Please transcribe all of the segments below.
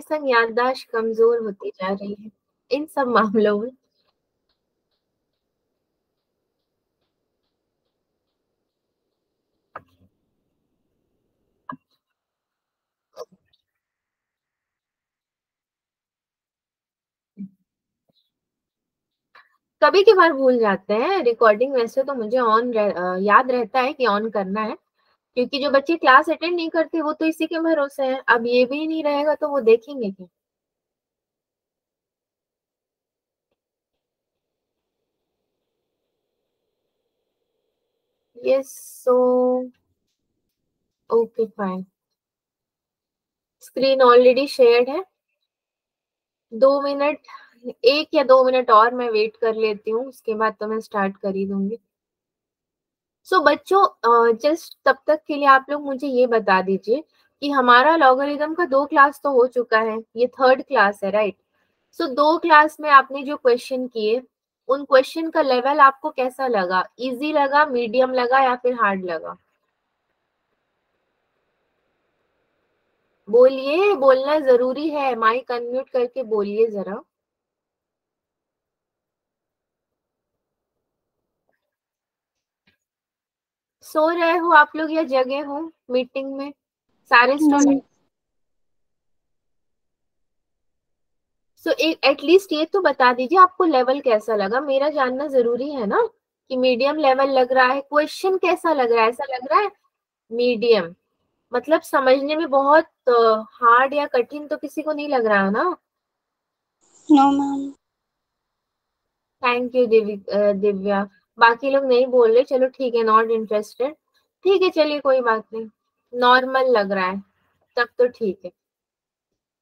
आपके संग याददाश्त कमज़ोर होती जा रही है। इन सब मामलों में कभी कभार भूल जाते हैं। रिकॉर्डिंग वैसे तो मुझे ऑन रह, याद रहता है कि ऑन करना है। क्योंकि जो बच्चे क्लास अटेंड नहीं करते, वो तो इसी के भरोसे हैं। अब ये भी नहीं रहेगा तो वो देखेंगे क्या? Yes, so, okay, fine. Screen already shared है। दो मिनट, एक या दो मिनट और मैं वेट कर लेती हूँ, उसके बाद तो मैं स्टार्ट कर ही दूँगी। सो so, बच्चों जस्ट तब तक के लिए आप लोग मुझे ये बता दीजिए कि हमारा लॉगरिदम का दो क्लास तो हो चुका है ये थर्ड क्लास है राइट सो so, दो क्लास में आपने जो क्वेश्चन किए उन क्वेश्चन का लेवल आपको कैसा लगा? इजी लगा मीडियम लगा या फिर हार्ड लगा? बोलिए बोलना ज़रूरी है माइक अनम्यूट करके बोलिए जरा। सो रहे हो आप लोग या जगे हो मीटिंग में? सारे स्टूडेंट सो एटलीस्ट ये तो बता दीजिए आपको लेवल कैसा लगा? मेरा जानना ज़रूरी है ना कि मीडियम लेवल लग रहा है? क्वेश्चन कैसा लग रहा है? ऐसा लग रहा है मीडियम मतलब समझने में बहुत हार्ड या कठिन तो किसी को नहीं लग रहा है ना no ma'am thank you Divya. बाकी लोग नहीं बोल रहे, चलो ठीक है नॉट इंटरेस्टेड ठीक है, चलिए, कोई बात नहीं। नॉर्मल लग रहा है। तब तो ठीक है।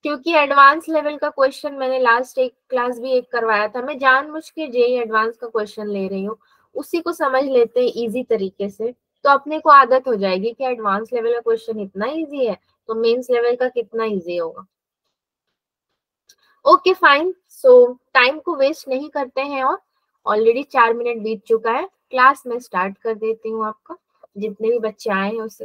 क्योंकि एडवांस लेवल का क्वेश्चन मैंने लास्ट एक क्लास भी एक करवाया था। मैं जानबूझ के जेई एडवांस का क्वेश्चन ले रही हूँ। उसी को समझ लेते हैं इजी तरीके से। तो अपने को आदत हो जाएगी कि एडवांस लेवल का क्वेश्चन इतना इजी है तो मेंस लेवल का कितना इजी होगा। ओके फाइन सो टाइम को वेस्ट नहीं करते हैं और ऑलरेडी चार मिनट बीत चुका है। क्लास में स्टार्ट कर देती हूँ आपका। जितने भी बच्चे आए हैं उससे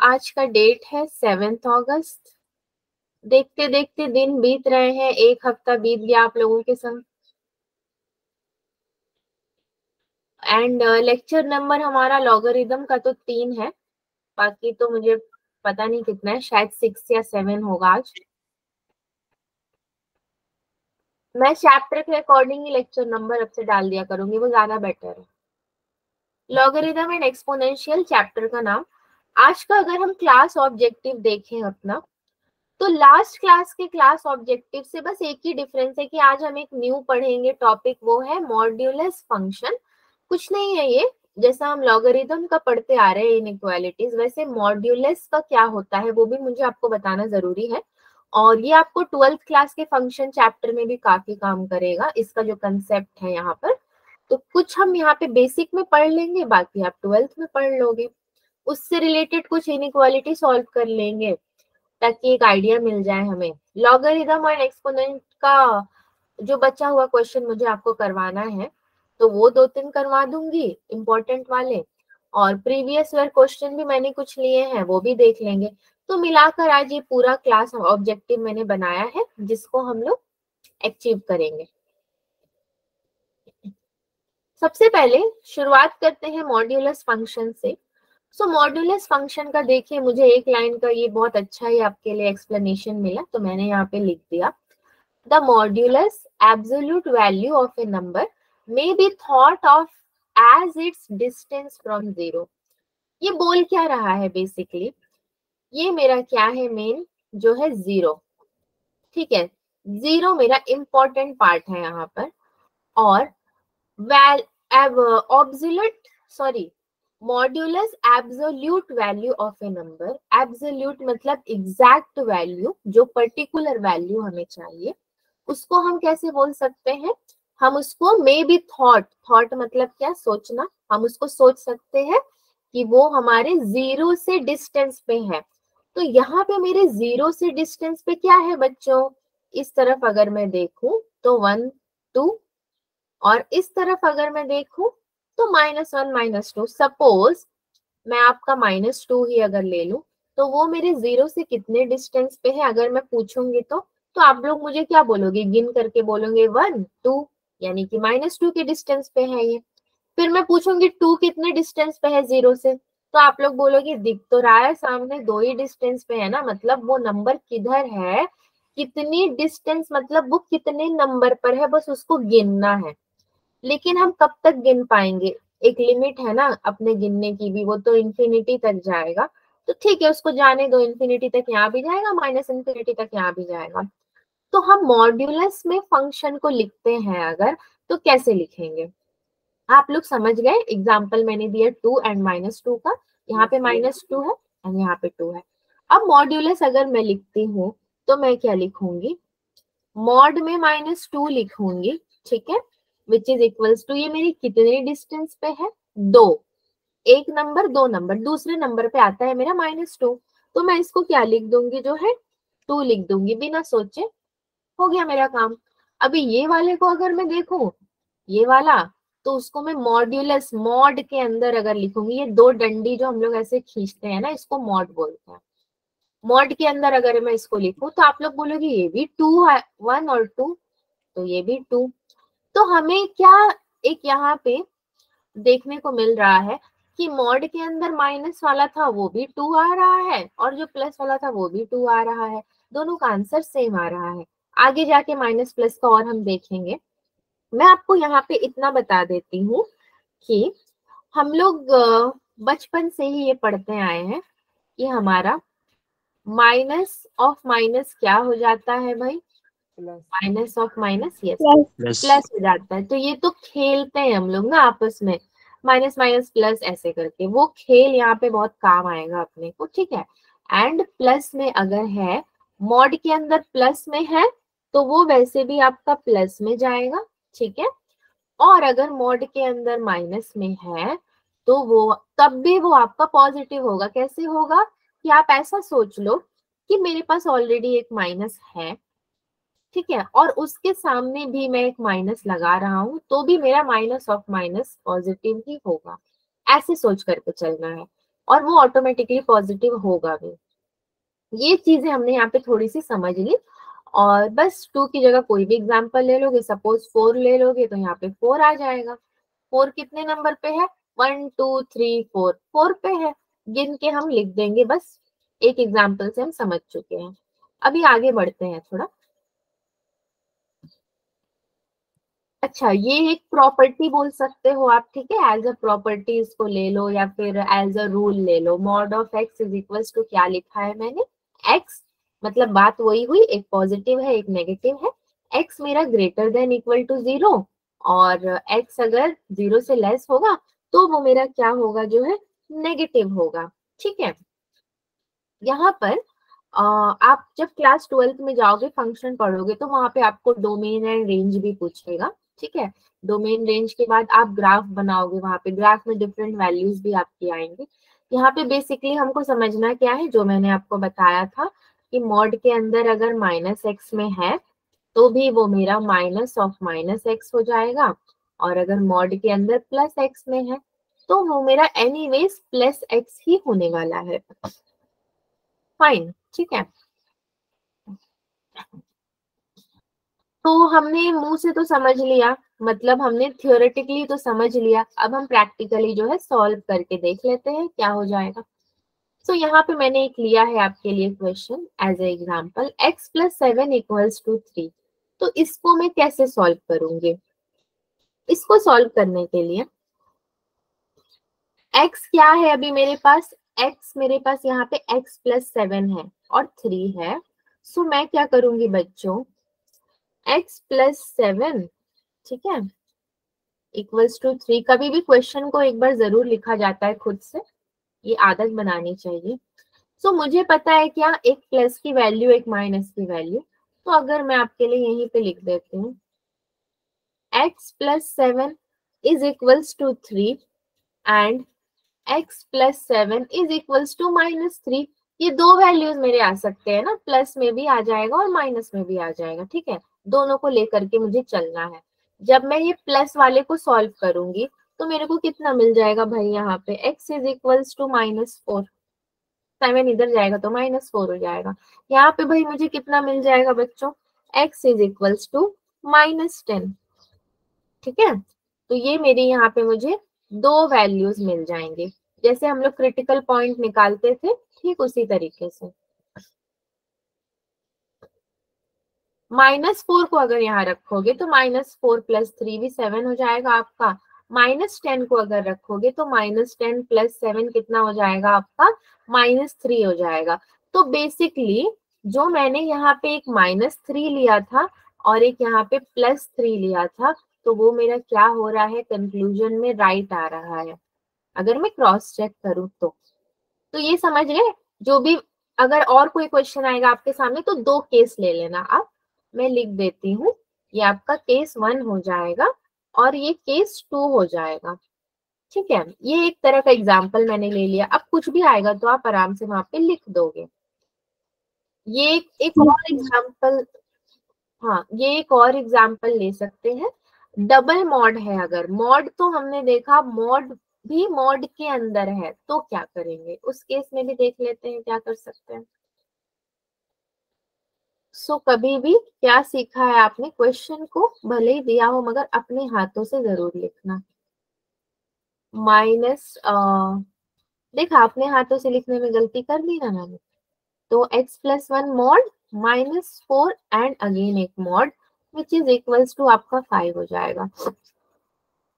आज का डेट है सेवेंथ अगस्त देखते देखते दिन बीत रहे हैं। एक हफ़्ता बीत गया आप लोगों के संग। एंड लेक्चर नंबर हमारा लॉगरिदम का तो तीन है। बाकी तो मुझे पता नहीं कितना है। शायद सिक्स या सेवन होगा आज। मैं चैप्टर के अकॉर्डिंग ही लेक्चर नंबर अब से डाल दिया करूँगी, वो ज़्यादा बेटर है। लॉगरिदम एंड एक्सपोनेंशियल चैप्टर का नाम। आज का अगर हम क्लास ऑब्जेक्टिव देखें अपना तो लास्ट क्लास के क्लास ऑब्जेक्टिव से बस एक ही डिफरेंस है कि आज हम एक न्यू पढ़ेंगे टॉपिक वो है मॉड्यूलस फ़ंक्शन कुछ नहीं है ये, जैसा हम लॉगरिदम का पढ़ते आ रहे हैं इनइक्वालिटीज वैसे मॉड्यूलस का क्या होता है वो भी मुझे आपको बताना ज़रूरी है। और ये आपको ट्वेल्थ क्लास के फ़ंक्शन चैप्टर में भी काफ़ी काम करेगा, इसका जो कंसेप्ट है यहाँ पर। तो कुछ हम यहाँ पे बेसिक में पढ़ लेंगे, बाकी आप ट्वेल्थ में पढ़ लोगे। उससे रिलेटेड कुछ इनइक्वालिटी सॉल्व कर लेंगे, ताकि एक आइडिया मिल जाए हमें। लॉगरिदम और एक्सपोनेंट का जो बचा हुआ क्वेश्चन मुझे आपको करवाना है तो वो दो तीन करवा दूँगी इम्पोर्टेंट वाले। और प्रीवियस ईयर क्वेश्चन भी मैंने कुछ लिए हैं, वो भी देख लेंगे। तो मिलाकर आज ये पूरा क्लास ऑब्जेक्टिव मैंने बनाया है, जिसको हम लोग अचीव करेंगे। सबसे पहले शुरुआत करते हैं मॉड्यूलस फ़ंक्शन से। सो मॉड्यूलस फ़ंक्शन का देखिए, मुझे एक लाइन का ये बहुत अच्छा ही आपके लिए एक्सप्लेनेशन मिला तो मैंने यहाँ पे लिख दिया। The modulus absolute value of a number may be thought of as its distance from zero ये बोल क्या रहा है बेसिकली ये मेरा क्या है मेन जो है ज़ीरो ठीक है? ज़ीरो मेरा इंपॉर्टेंट पार्ट है यहाँ पर। और well absolute sorry modulus absolute value of a number absolute मतलब एग्जैक्ट वैल्यू जो पर्टिकुलर वैल्यू हमें चाहिए, उसको हम कैसे बोल सकते हैं? हम उसको मे बी थॉट थॉट मतलब क्या? सोचना। हम उसको सोच सकते हैं कि वो हमारे ज़ीरो से डिस्टेंस पे है। तो यहाँ पे मेरे ज़ीरो से डिस्टेंस पे क्या है बच्चों? इस तरफ़ अगर मैं देखूँ तो वन टू और इस तरफ़ अगर मैं देखूँ तो minus one minus two suppose मैं आपका माइनस टू ही अगर ले लू तो वो मेरे ज़ीरो से कितने डिस्टेंस पे है? अगर मैं पूछूँगी तो तो आप लोग मुझे क्या बोलोगे? गिन करके बोलोगे वन टू यानी कि माइनस टू के डिस्टेंस पे है ये। फिर मैं पूछूँगी टू कितने डिस्टेंस पे है ज़ीरो से? तो आप लोग बोलोगे दिख तो रहा है, सामने दो ही डिस्टेंस पे है ना मतलब वो नंबर किधर है? कितनी डिस्टेंस मतलब वो कितने नंबर पर है, बस उसको गिनना है। लेकिन हम कब तक गिन पाएँगे? एक लिमिट है ना, अपने गिनने की भी, वो तो इन्फिनिटी तक जाएगा। तो ठीक है, उसको जाने दो इन्फिनिटी तक यहाँ भी जाएगा माइनस इन्फिनिटी तक यहाँ भी जाएगा। तो हम मॉड्यूलस में फ़ंक्शन को लिखते हैं अगर तो कैसे लिखेंगे? आप लोग समझ गए? एग्ज़ाम्पल मैंने दिया टू एंड माइनस टू का। यहाँ पे माइनस टू है एंड यहाँ पे टू है। अब मॉड्यूलस अगर मैं लिखती हूँ तो मैं क्या लिखूँगी? मॉड में माइनस टू लिखूँगी ठीक है? विच इज़ इक्वल्स टू ये मेरी कितने डिस्टेंस पे है? दो। एक नंबर दो नंबर दूसरे नंबर पे आता है मेरा माइनस टू तो मैं इसको क्या लिख दूँगी जो है? टू लिख दूँगी बिना सोचे। हो गया मेरा काम। अभी ये वाले को अगर मैं देखू ये वाला तो उसको मैं मॉड्यूलस मॉड के अंदर अगर लिखूँगी, ये दो डंडी जो हम लोग ऐसे खींचते हैं ना, इसको मॉड बोलते हैं। मॉड के अंदर अगर मैं इसको लिखूं तो आप लोग बोलोगे, ये भी टू है वन और टू तो ये भी टू तो हमें क्या एक यहाँ पे देखने को मिल रहा है कि मॉड के अंदर माइनस वाला था, वो भी टू आ रहा है, और जो प्लस वाला था, वो भी टू आ रहा है। दोनों का आंसर सेम आ रहा है। आगे जाके माइनस प्लस का और हम देखेंगे। मैं आपको यहाँ पे इतना बता देती हूँ कि हम लोग बचपन से ही ये पढ़ते आए हैं कि हमारा माइनस ऑफ़ माइनस क्या हो जाता है भाई? Minus of minus yes. Plus हो जाता है। तो ये तो खेलते हैं हम लोग ना आपस में। माइनस माइनस प्लस ऐसे करके। वो खेल यहाँ पे बहुत काम आएगा अपने को ठीक है? एंड प्लस में अगर है मॉड के अंदर प्लस में है तो वो वैसे भी आपका प्लस में जाएगा। ठीक है? और अगर मॉड के अंदर माइनस में है तो वो, तब भी वो आपका पॉजिटिव होगा। कैसे होगा कि आप ऐसा सोच लो कि मेरे पास ऑलरेडी एक माइनस है, ठीक है? और उसके सामने भी मैं एक माइनस लगा रहा हूँ तो भी मेरा माइनस ऑफ़ माइनस पॉजिटिव ही होगा। ऐसे सोच करके चलना है। और वो ऑटोमेटिकली पॉजिटिव होगा भी। ये चीज़ें हमने यहाँ पे थोड़ी सी समझ ली। और बस टू की जगह कोई भी एग्ज़ाम्पल ले लोगे सपोज़ फोर ले लोगे तो यहाँ पे फोर आ जाएगा। फोर कितने नंबर पे है? One two three four four पे है। गिन के हम लिख देंगे, बस एक एग्ज़ाम्पल से हम समझ चुके हैं। अभी आगे बढ़ते हैं थोड़ा। अच्छा ये एक प्रॉपर्टी बोल सकते हो आप, ठीक है? एज अ प्रॉपर्टी इसको ले लो या फिर एज अ रूल ले लो। Mod of x is equal to क्या लिखा है मैंने? एक्स मतलब बात वही हुई, एक पॉजिटिव है, एक नेगेटिव है। एक्स मेरा greater than equal to zero और एक्स अगर ज़ीरो से लेस होगा तो वो मेरा क्या होगा जो है नेगेटिव होगा, ठीक है? यहाँ पर आप जब क्लास ट्वेल्थ में जाओगे फ़ंक्शन पढ़ोगे तो वहाँ पे आपको डोमेन एंड रेंज भी पूछेगा, ठीक है? डोमेन रेंज के बाद आप ग्राफ बनाओगे वहाँ पे ग्राफ में डिफरेंट वैल्यूज़ भी आपकी आएँगे। यहाँ पे बेसिकली हमको समझना क्या है, जो मैंने आपको बताया था कि मॉड के अंदर अगर माइनस एक्स में है तो भी वो मेरा माइनस ऑफ़ माइनस एक्स हो जाएगा। और अगर मॉड के अंदर प्लस एक्स में है तो वो मेरा एनीवेज प्लस एक्स ही होने वाला है। फाइन ठीक है। तो हमने मुँह से तो समझ लिया मतलब हमने थियोरेटिकली तो समझ लिया। अब हम प्रैक्टिकली जो है सॉल्व करके देख लेते हैं, क्या हो जाएगा। सो so, यहाँ पे मैंने एक लिया है आपके लिए question as example x plus seven equals to three तो इसको मैं कैसे सॉल्व करूँगी? इसको सॉल्व करने के लिए x क्या है अभी मेरे पास? x मेरे पास यहाँ पे x प्लस सेवन है और थ्री है। सो so, मैं क्या करूँगी बच्चों? x प्लस सेवन ठीक है? इक्वल्स टू थ्री कभी भी क्वेश्चन को एक बार ज़रूर लिखा जाता है खुद से। ये आदत बनानी चाहिए। सो so, मुझे पता है क्या एक प्लस की वैल्यू एक माइनस की वैल्यू तो अगर मैं आपके लिए यहीं पे लिख देती हूँ। X plus seven is equals to three and x plus seven is equals to minus three ये दो वैल्यूज़ मेरे आ सकते हैं ना। प्लस में भी आ जाएगा और माइनस में भी आ जाएगा। ठीक है? दोनों को लेकर के मुझे चलना है। जब मैं ये प्लस वाले को सॉल्व करूँगी तो मेरे को कितना मिल जाएगा भाई यहाँ पे? X is equals to minus four seven इधर जाएगा तो माइनस फोर हो जाएगा। यहाँ पे भाई मुझे कितना मिल जाएगा बच्चों? X is equals to minus ten ठीक है? तो ये मेरे यहाँ पे मुझे दो वैल्यूज़ मिल जाएँगे। जैसे हम लोग क्रिटिकल पॉइंट निकालते थे, ठीक उसी तरीके से। माइनस फोर को अगर यहाँ रखोगे तो माइनस फोर प्लस थ्री भी सेवन हो जाएगा आपका। माइनस टेन को अगर रखोगे तो माइनस टेन प्लस सेवन कितना हो जाएगा आपका? माइनस थ्री हो जाएगा। तो बेसिकली जो मैंने यहाँ पे एक माइनस थ्री लिया था और एक यहाँ पे प्लस थ्री लिया था तो वो मेरा क्या हो रहा है? कंक्लूजन में राइट आ रहा है। अगर मैं क्रॉस चेक करूँ तो। तो ये समझ गए? जो भी अगर और कोई क्वेश्चन आएगा आपके सामने तो दो केस ले लेना आप। मैं लिख देती हूँ, ये आपका केस वन हो जाएगा। और ये केस टू हो जाएगा। ठीक है? ये एक तरह का एग्ज़ाम्पल मैंने ले लिया। अब कुछ भी आएगा तो आप आराम से वहाँ पे लिख दोगे। ये एक और एग्ज़ाम्पल हाँ ये एक और एग्ज़ाम्पल ले सकते हैं। डबल मॉड है अगर। मॉड तो हमने देखा मॉड भी मॉड के अंदर है तो क्या करेंगे? उस केस में भी देख लेते हैं, क्या कर सकते हैं। सो so, कभी भी क्या सीखा है आपने? क्वेश्चन को भले ही दिया हो मगर अपने हाथों से ज़रूर लिखना। माइनस देखा अपने हाथों से लिखने में गलती कर ली ना मैंने? तो x plus one mod minus four and again एक mod which is equals to आपका फाइव हो जाएगा।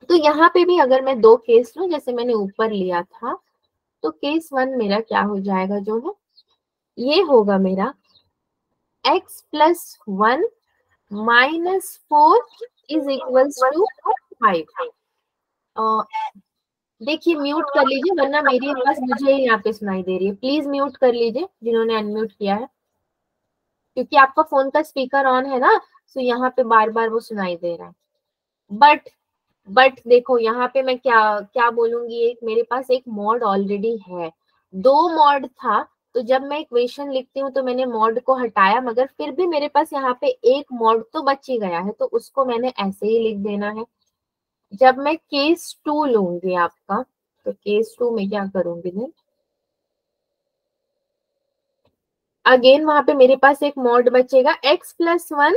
तो यहाँ पे भी अगर मैं दो केस लू जैसे मैंने ऊपर लिया था तो केस वन मेरा क्या हो जाएगा जो है ये होगा मेरा x plus one minus four is equals to five देखिए म्यूट कर लीजिए, वरना मेरी आवाज़ मुझे ही यहाँ पे सुनाई दे रही है। प्लीज़ म्यूट कर लीजिए, जिन्होंने अनम्यूट किया है। क्योंकि आपका फ़ोन का स्पीकर ऑन है ना सो यहाँ पे बार बार वो सुनाई दे रहा है। बट बट देखो, यहाँ पे मैं क्या क्या बोलूँगी, एक मेरे पास एक मॉड ऑलरेडी है। दो मॉड था तो जब मैं इक्वेशन लिखती हूँ तो मैंने मॉड को हटाया, मगर फिर भी मेरे पास यहाँ पे एक मॉड तो बच ही गया है तो उसको मैंने ऐसे ही लिख देना है। जब मैं केस टू लूँगी आपका तो केस टू में क्या करूँगी नहीं अगेन वहाँ पे मेरे पास एक मॉड बचेगा, x plus one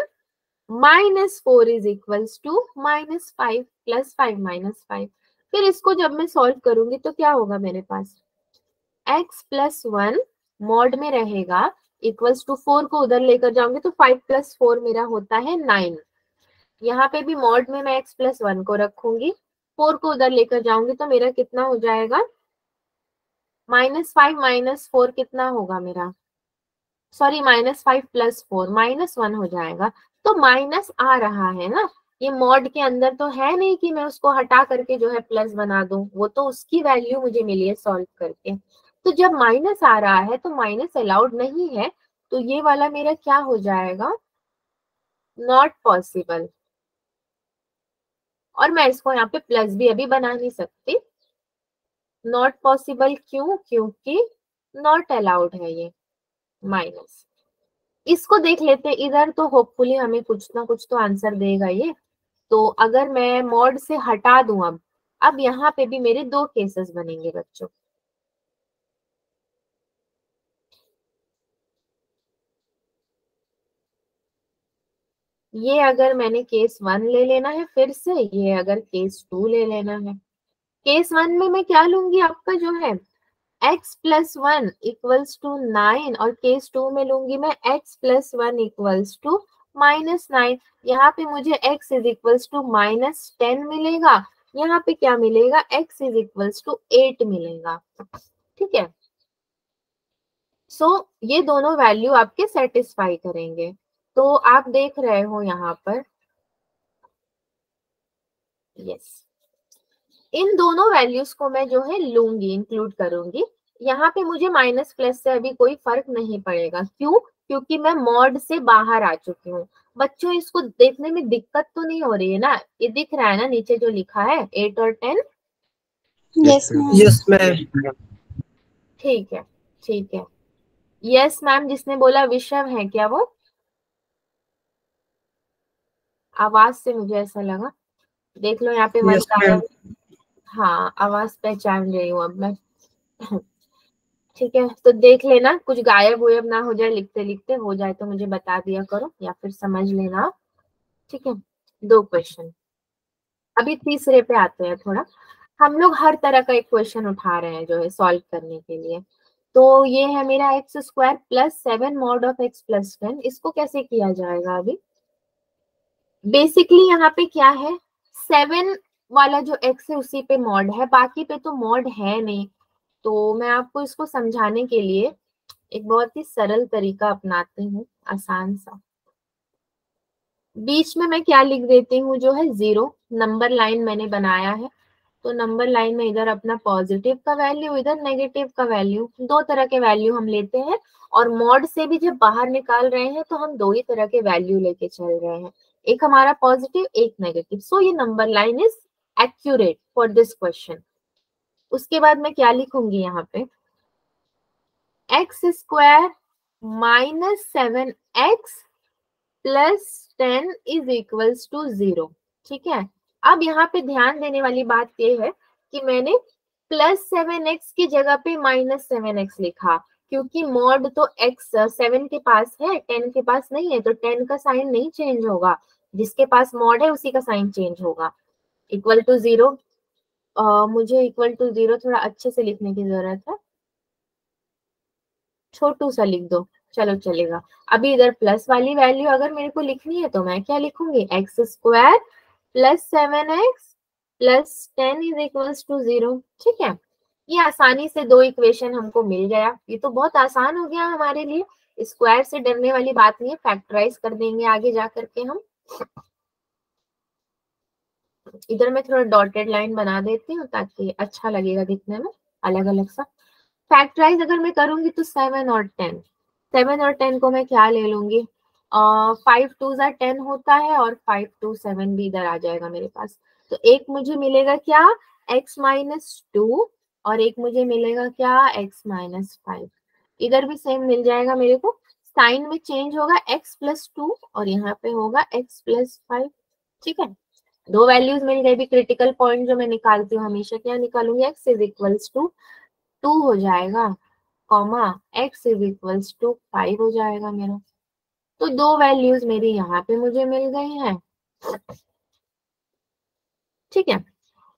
minus four is equals to minus five plus five minus five फिर इसको जब मैं सॉल्व करूँगी तो क्या होगा मेरे पास? x प्लस वन मॉड में रहेगा इक्वल्स टू फोर को उधर लेकर जाऊँगी तो फाइव प्लस फोर मेरा होता है नाइन यहाँ पे भी मॉड में मैं x प्लस वन को रखूँगी फोर को उधर लेकर जाऊँगी तो मेरा कितना हो जाएगा? माइनस फाइव माइनस फोर कितना होगा मेरा? Sorry minus five plus four minus one हो जाएगा। तो माइनस आ रहा है ना? ये मॉड के अंदर तो है नहीं कि मैं उसको हटा करके जो है प्लस बना दूँ, वो तो उसकी वैल्यू मुझे मिली है सॉल्व करके। तो जब माइनस आ रहा है तो माइनस अलाउड नहीं है तो ये वाला मेरा क्या हो जाएगा? नॉट पॉसिबल और मैं इसको यहाँ पे प्लस भी अभी बना नहीं सकती। नॉट पॉसिबल क्यों? क्योंकि नॉट अलाउड है ये माइनस इसको देख लेते हैं, इधर तो होपफुली हमें कुछ ना कुछ तो आंसर देगा ये। तो अगर मैं मॉड से हटा दूँ अब अब यहाँ पे भी मेरे दो केसेस बनेंगे बच्चों। ये अगर मैंने केस वन ले लेना है फिर से ये अगर केस टू ले लेना है। केस वन में मैं क्या लूँगी आपका जो है? X plus one equals to nine और केस टू में लूँगी मैं x plus one equals to minus nine यहाँ पे मुझे x is equals to minus ten मिलेगा। यहाँ पे क्या मिलेगा? X is equals to eight मिलेगा। ठीक है? सो so, ये दोनों वैल्यू आपके सेटिस्फाई करेंगे। तो आप देख रहे हो यहाँ पर। यस इन दोनों वैल्यूज़ को मैं जो है लूँगी इंक्लूड करूँगी। यहाँ पे मुझे माइनस प्लस से अभी कोई फ़र्क नहीं पड़ेगा। क्यों? क्योंकि मैं मॉड से बाहर आ चुकी हूँ। बच्चों इसको देखने में दिक्कत तो नहीं हो रही है ना? ये दिख रहा है ना नीचे जो लिखा है? एट और टेन यस मैम ठीक है ठीक है। यस मैम जिसने बोला विषम है क्या वो? आवाज़ से मुझे ऐसा लगा। देख लो यहाँ पे yes, हाँ आवाज़ पहचान रही हूँ अब मैं। ठीक है तो देख लेना कुछ गायब हुए ना हो जाए लिखते लिखते हो जाए तो मुझे बता दिया करो या फिर समझ लेना ठीक है दो क्वेश्चन अभी तीसरे पे आते हैं थोड़ा। हम लोग हर तरह का एक क्वेश्चन उठा रहे हैं जो है सॉल्व करने के लिए। तो ये है मेरा x square plus seven mod of x plus ten इसको कैसे किया जाएगा अभी? बेसिकली यहाँ पे क्या है? सेवन वाला जो एक्स है, उसी पे मॉड है। बाकी पे तो मॉड है नहीं। तो मैं आपको इसको समझाने के लिए एक बहुत ही सरल तरीका अपनाती हूँ, आसान सा। बीच में मैं क्या लिख देती हूँ, जो है ज़ीरो नंबर लाइन मैंने बनाया है। तो नंबर लाइन में इधर अपना पॉजिटिव का वैल्यू इधर नेगेटिव का वैल्यू दो तरह के वैल्यू हम लेते हैं। और मॉड से भी जब बाहर निकाल रहे हैं तो हम दो ही तरह के वैल्यू लेके चल रहे हैं। एक हमारा पॉजिटिव एक नेगेटिव सो ये number line is accurate for this question उसके बाद मैं क्या लिखूँगी यहाँ पे? X square minus seven x plus ten is equals to zero ठीक है? अब यहाँ पे ध्यान देने वाली बात ये है कि मैंने प्लस सेवन एक्स की जगह पे माइनस सेवन एक्स लिखा। क्योंकि मॉड तो एक्स सेवन के पास है टेन के पास नहीं है तो टेन का साइन नहीं चेंज होगा। जिसके पास मॉड है, उसी का साइन चेंज होगा। इक्वल टू ज़ीरो मुझे इक्वल टू ज़ीरो थोड़ा अच्छे से लिखने की ज़रूरत है। छोटू सा लिख दो। चलो चलेगा। अभी इधर प्लस वाली वैल्यू अगर मेरे को लिखनी है तो मैं क्या लिखूँगी? X square plus seven x plus ten is equals to zero ठीक है? ये आसानी से दो इक्वेशन हमको मिल गया। ये तो बहुत आसान हो गया हमारे लिए। स्क्वायर से डरने वाली बात नहीं है, फैक्टराइज कर देंगे आगे जा करके हम। इधर मैं थोड़ा डॉटेड लाइन बना देती हूँ ताकि अच्छा लगेगा दिखने में अलग अलग सा। फैक्टराइज अगर मैं करूँगी तो सेवन और टेन। सेवन और टेन को मैं क्या ले लूँगी? फाइव टू जार टेन होता है और फाइव टू सेवन भी इधर आ जाएगा मेरे पास। तो एक मुझे मिलेगा क्या? एक्स माइनस टू और एक मुझे मिलेगा क्या? एक्स माइनस फाइव इधर भी सेम मिल जाएगा मेरे को। साइन में चेंज होगा एक्स प्लस टू और यहाँ पे होगा एक्स प्लस फाइव ठीक है? दो वैल्यूज़ मिल गई भी क्रिटिकल पॉइंट जो मैं निकालती हूँ, हमेशा क्या निकालूँगी? X is equals to two हो जाएगा comma x is equals to five हो जाएगा मेरा। तो दो वैल्यूज़ मेरी यहाँ पे मुझे मिल गई हैं। ठीक है?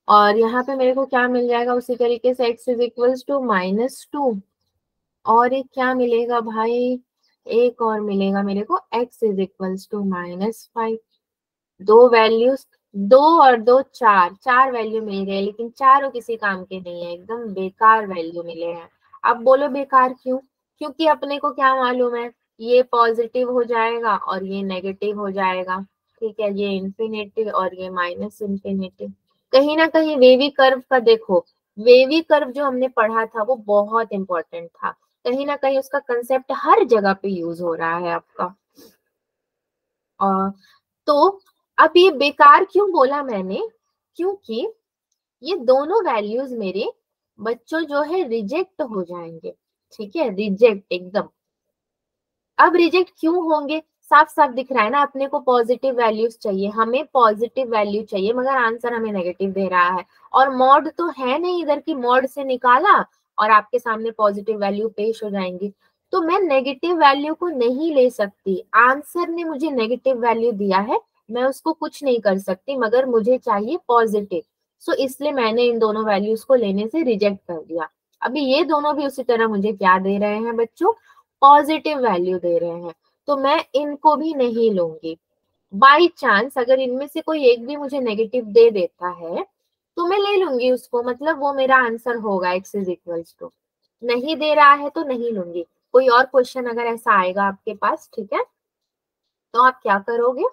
और यहाँ पे मेरे को क्या मिल जाएगा उसी तरीके से x is equals to minus two और एक क्या मिलेगा भाई? एक और मिलेगा मेरे को, x is equals to minus five दो वैल्यूज़ दो और दो चार चार वैल्यू मिल गए, लेकिन चारों किसी काम के नहीं है, एकदम बेकार वैल्यू मिले हैं। अब बोलो बेकार क्यों? क्योंकि अपने को क्या मालूम है? ये पॉजिटिव हो जाएगा और ये नेगेटिव हो जाएगा। ठीक है, ये इंफिनिटिव और ये माइनस इंफिनिटिव कहीं ना कहीं वेवी कर्व का देखो वेवी कर्व जो हमने पढ़ा था वो बहुत इंपॉर्टेंट था। कहीं ना कहीं उसका कंसेप्ट हर जगह पे यूज़ हो रहा है आपका। और तो अब ये बेकार क्यों बोला मैंने? क्योंकि ये दोनों वैल्यूज़ मेरे बच्चों जो है रिजेक्ट हो जाएँगे। ठीक है? रिजेक्ट एकदम। अब रिजेक्ट क्यों होंगे? साफ़ साफ़ दिख रहा है ना, अपने को पॉजिटिव वैल्यूज़ चाहिए, हमें पॉजिटिव वैल्यू चाहिए, मगर आंसर हमें नेगेटिव दे रहा है। और मॉड तो है नहीं इधर की मॉड से निकाला और आपके सामने पॉजिटिव वैल्यू पेश हो जाएँगी। तो मैं नेगेटिव वैल्यू को नहीं ले सकती। आंसर ने मुझे नेगेटिव वैल्यू दिया है, मैं उसको कुछ नहीं कर सकती, मगर मुझे चाहिए पॉजिटिव सो इसलिए मैंने इन दोनों वैल्यूज़ को लेने से रिजेक्ट कर दिया। अभी ये दोनों भी उसी तरह मुझे क्या दे रहे हैं बच्चों? पॉजिटिव वैल्यू दे रहे हैं। तो मैं इनको भी नहीं लूँगी। बाई चांस अगर इनमें से कोई एक भी मुझे नेगेटिव दे देता है तो मैं ले लूँगी उसको। मतलब वो मेरा आंसर होगा एक्स इज़ इक्वल्स टू नहीं दे रहा है तो नहीं लूँगी। कोई और क्वेश्चन अगर ऐसा आएगा आपके पास, ठीक है? तो आप क्या करोगे?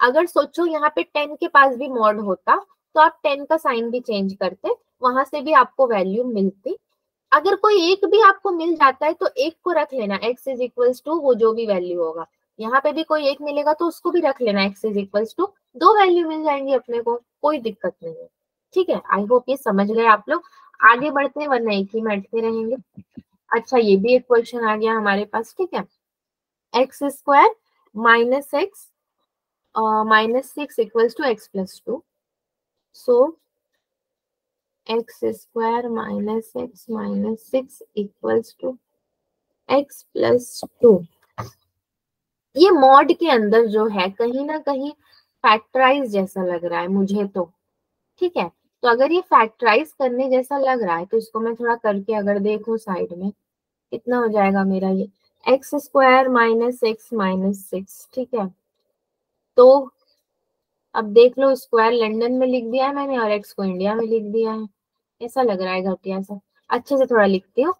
अगर सोचो यहाँ पे टेन के पास भी मॉड होता तो आप टेन का साइन भी चेंज करते, वहाँ से भी आपको वैल्यू मिलती। अगर कोई एक भी आपको मिल जाता है तो एक को रख लेना एक्स इज़ इक्वल्स टू वो जो भी वैल्यू होगा। यहाँ पे भी कोई एक मिलेगा तो उसको भी रख लेना एक्स इज़ इक्वल्स टू दो वैल्यू मिल जाएँगी अपने को, कोई दिक्कत नहीं है। ठीक है आई होप ये समझ गए आप लोग। आगे बढ़ते हैं, वरना एक ही में रहेंगे। अच्छा ये भी एक क्वेश्चन आ गया हमारे पास, ठीक है। X square minus x minus six equals to x plus two so x square minus x minus six equals to x plus two ये मॉड के अंदर जो है, कहीं ना कहीं फैक्टराइज जैसा लग रहा है मुझे तो। ठीक है? तो अगर ये फैक्टराइज करने जैसा लग रहा है तो इसको मैं थोड़ा करके अगर देखूँ साइड में, कितना हो जाएगा मेरा ये? X square minus x minus six ठीक है? तो अब देख लो स्क्वायर लंदन में लिख दिया है मैंने और एक्स को इंडिया में लिख दिया है। ऐसा लग रहा है घटिया सा। अच्छे से थोड़ा लिखती हूँ।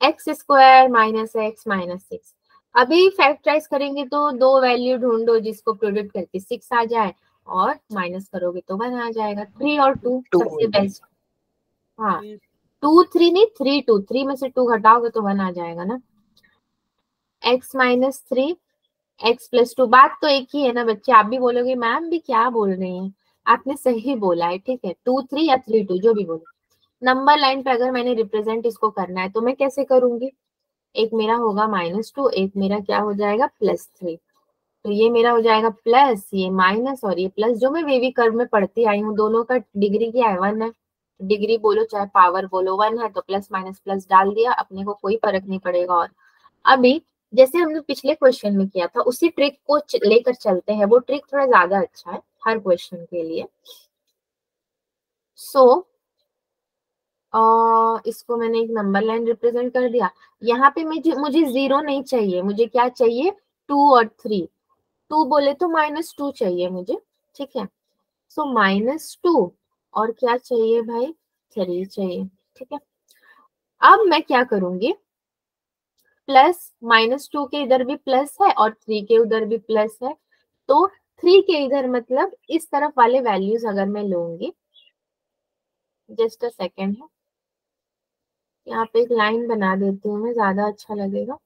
X square minus x minus six अभी फैक्टराइज करेंगे तो दो वैल्यू ढूंढो जिसको प्रोडक्ट करके सिक्स आ जाए और माइनस करोगे तो वन आ जाएगा। थ्री और टू सबसे बेस्ट हाँ। टू थ्री नहीं थ्री टू थ्री में से टू घटाओगे तो वन आ जाएगा ना। X minus three x plus two बात तो एक ही है ना बच्चे आप भी बोलोगे मैम भी क्या बोल रहे हैं? आपने सही बोला है ठीक है। टू थ्री या थ्री टू जो भी बोलो। नंबर लाइन पे अगर मैंने रिप्रेजेंट इसको करना है तो मैं कैसे करूँगी? एक मेरा होगा माइनस टू एक मेरा क्या हो जाएगा? प्लस थ्री तो ये मेरा हो जाएगा प्लस ये माइनस और ये प्लस जो मैं वेवी कर्व में पढ़ती आई हूँ दोनों का डिग्री क्या है वन है। डिग्री बोलो चाहे पावर बोलो वन है तो प्लस माइनस प्लस डाल दिया अपने को कोई फ़र्क नहीं पड़ेगा और। अभी जैसे हमने पिछले क्वेश्चन में किया था उसी ट्रिक को लेकर चलते हैं। वो ट्रिक थोड़ा ज़्यादा अच्छा है हर क्वेश्चन के लिए। सो so, Uh, इसको मैंने एक नंबर लाइन रिप्रेजेंट कर दिया। यहाँ पे मुझे मुझे ज़ीरो नहीं चाहिए। मुझे क्या चाहिए? टू और थ्री टू बोले तो माइनस टू चाहिए मुझे ठीक है? सो माइनस टू और क्या चाहिए भाई? थ्री चाहिए ठीक है? अब मैं क्या करूँगी? प्लस माइनस टू के इधर भी प्लस है और थ्री के उधर भी प्लस है। तो थ्री के इधर मतलब इस तरफ़ वाले वैल्यूज़ अगर मैं लूँगी जस्ट अ सेकेंड है। यहाँ पे एक लाइन बना देती हूँ मैं, ज़्यादा अच्छा लगेगा।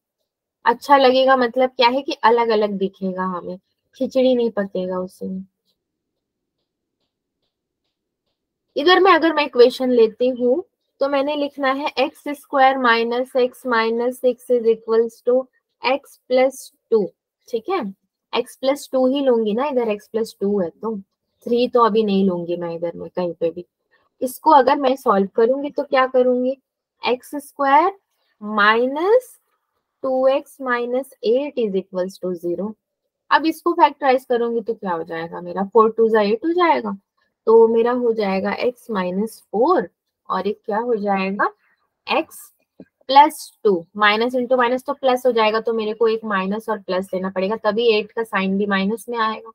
अच्छा लगेगा मतलब क्या है कि अलग अलग दिखेगा हमें, खिचड़ी नहीं पकेगा उसमें इधर में, अगर मैं इक्वेशन लेती हूँ तो मैंने लिखना है x square minus x minus six is equals to x plus two ठीक है? एक्स प्लस टू ही लूँगी ना, इधर एक्स प्लस टू है तो। थ्री तो अभी नहीं लूँगी मैं इधर में, कहीं पे भी। इसको अगर मैं सॉल्व करूँगी तो क्या करूँगी? X square minus two x minus eight is equals to zero अब इसको फैक्टराइज करूँगी तो क्या हो जाएगा? मेरा फोर टू जा एट हो जाएगा। तो मेरा हो जाएगा एक्स माइनस फोर और एक क्या हो जाएगा? X plus two minus into minus तो प्लस हो जाएगा तो मेरे को एक माइनस और प्लस लेना पड़ेगा, तभी एट का साइन भी माइनस में आएगा।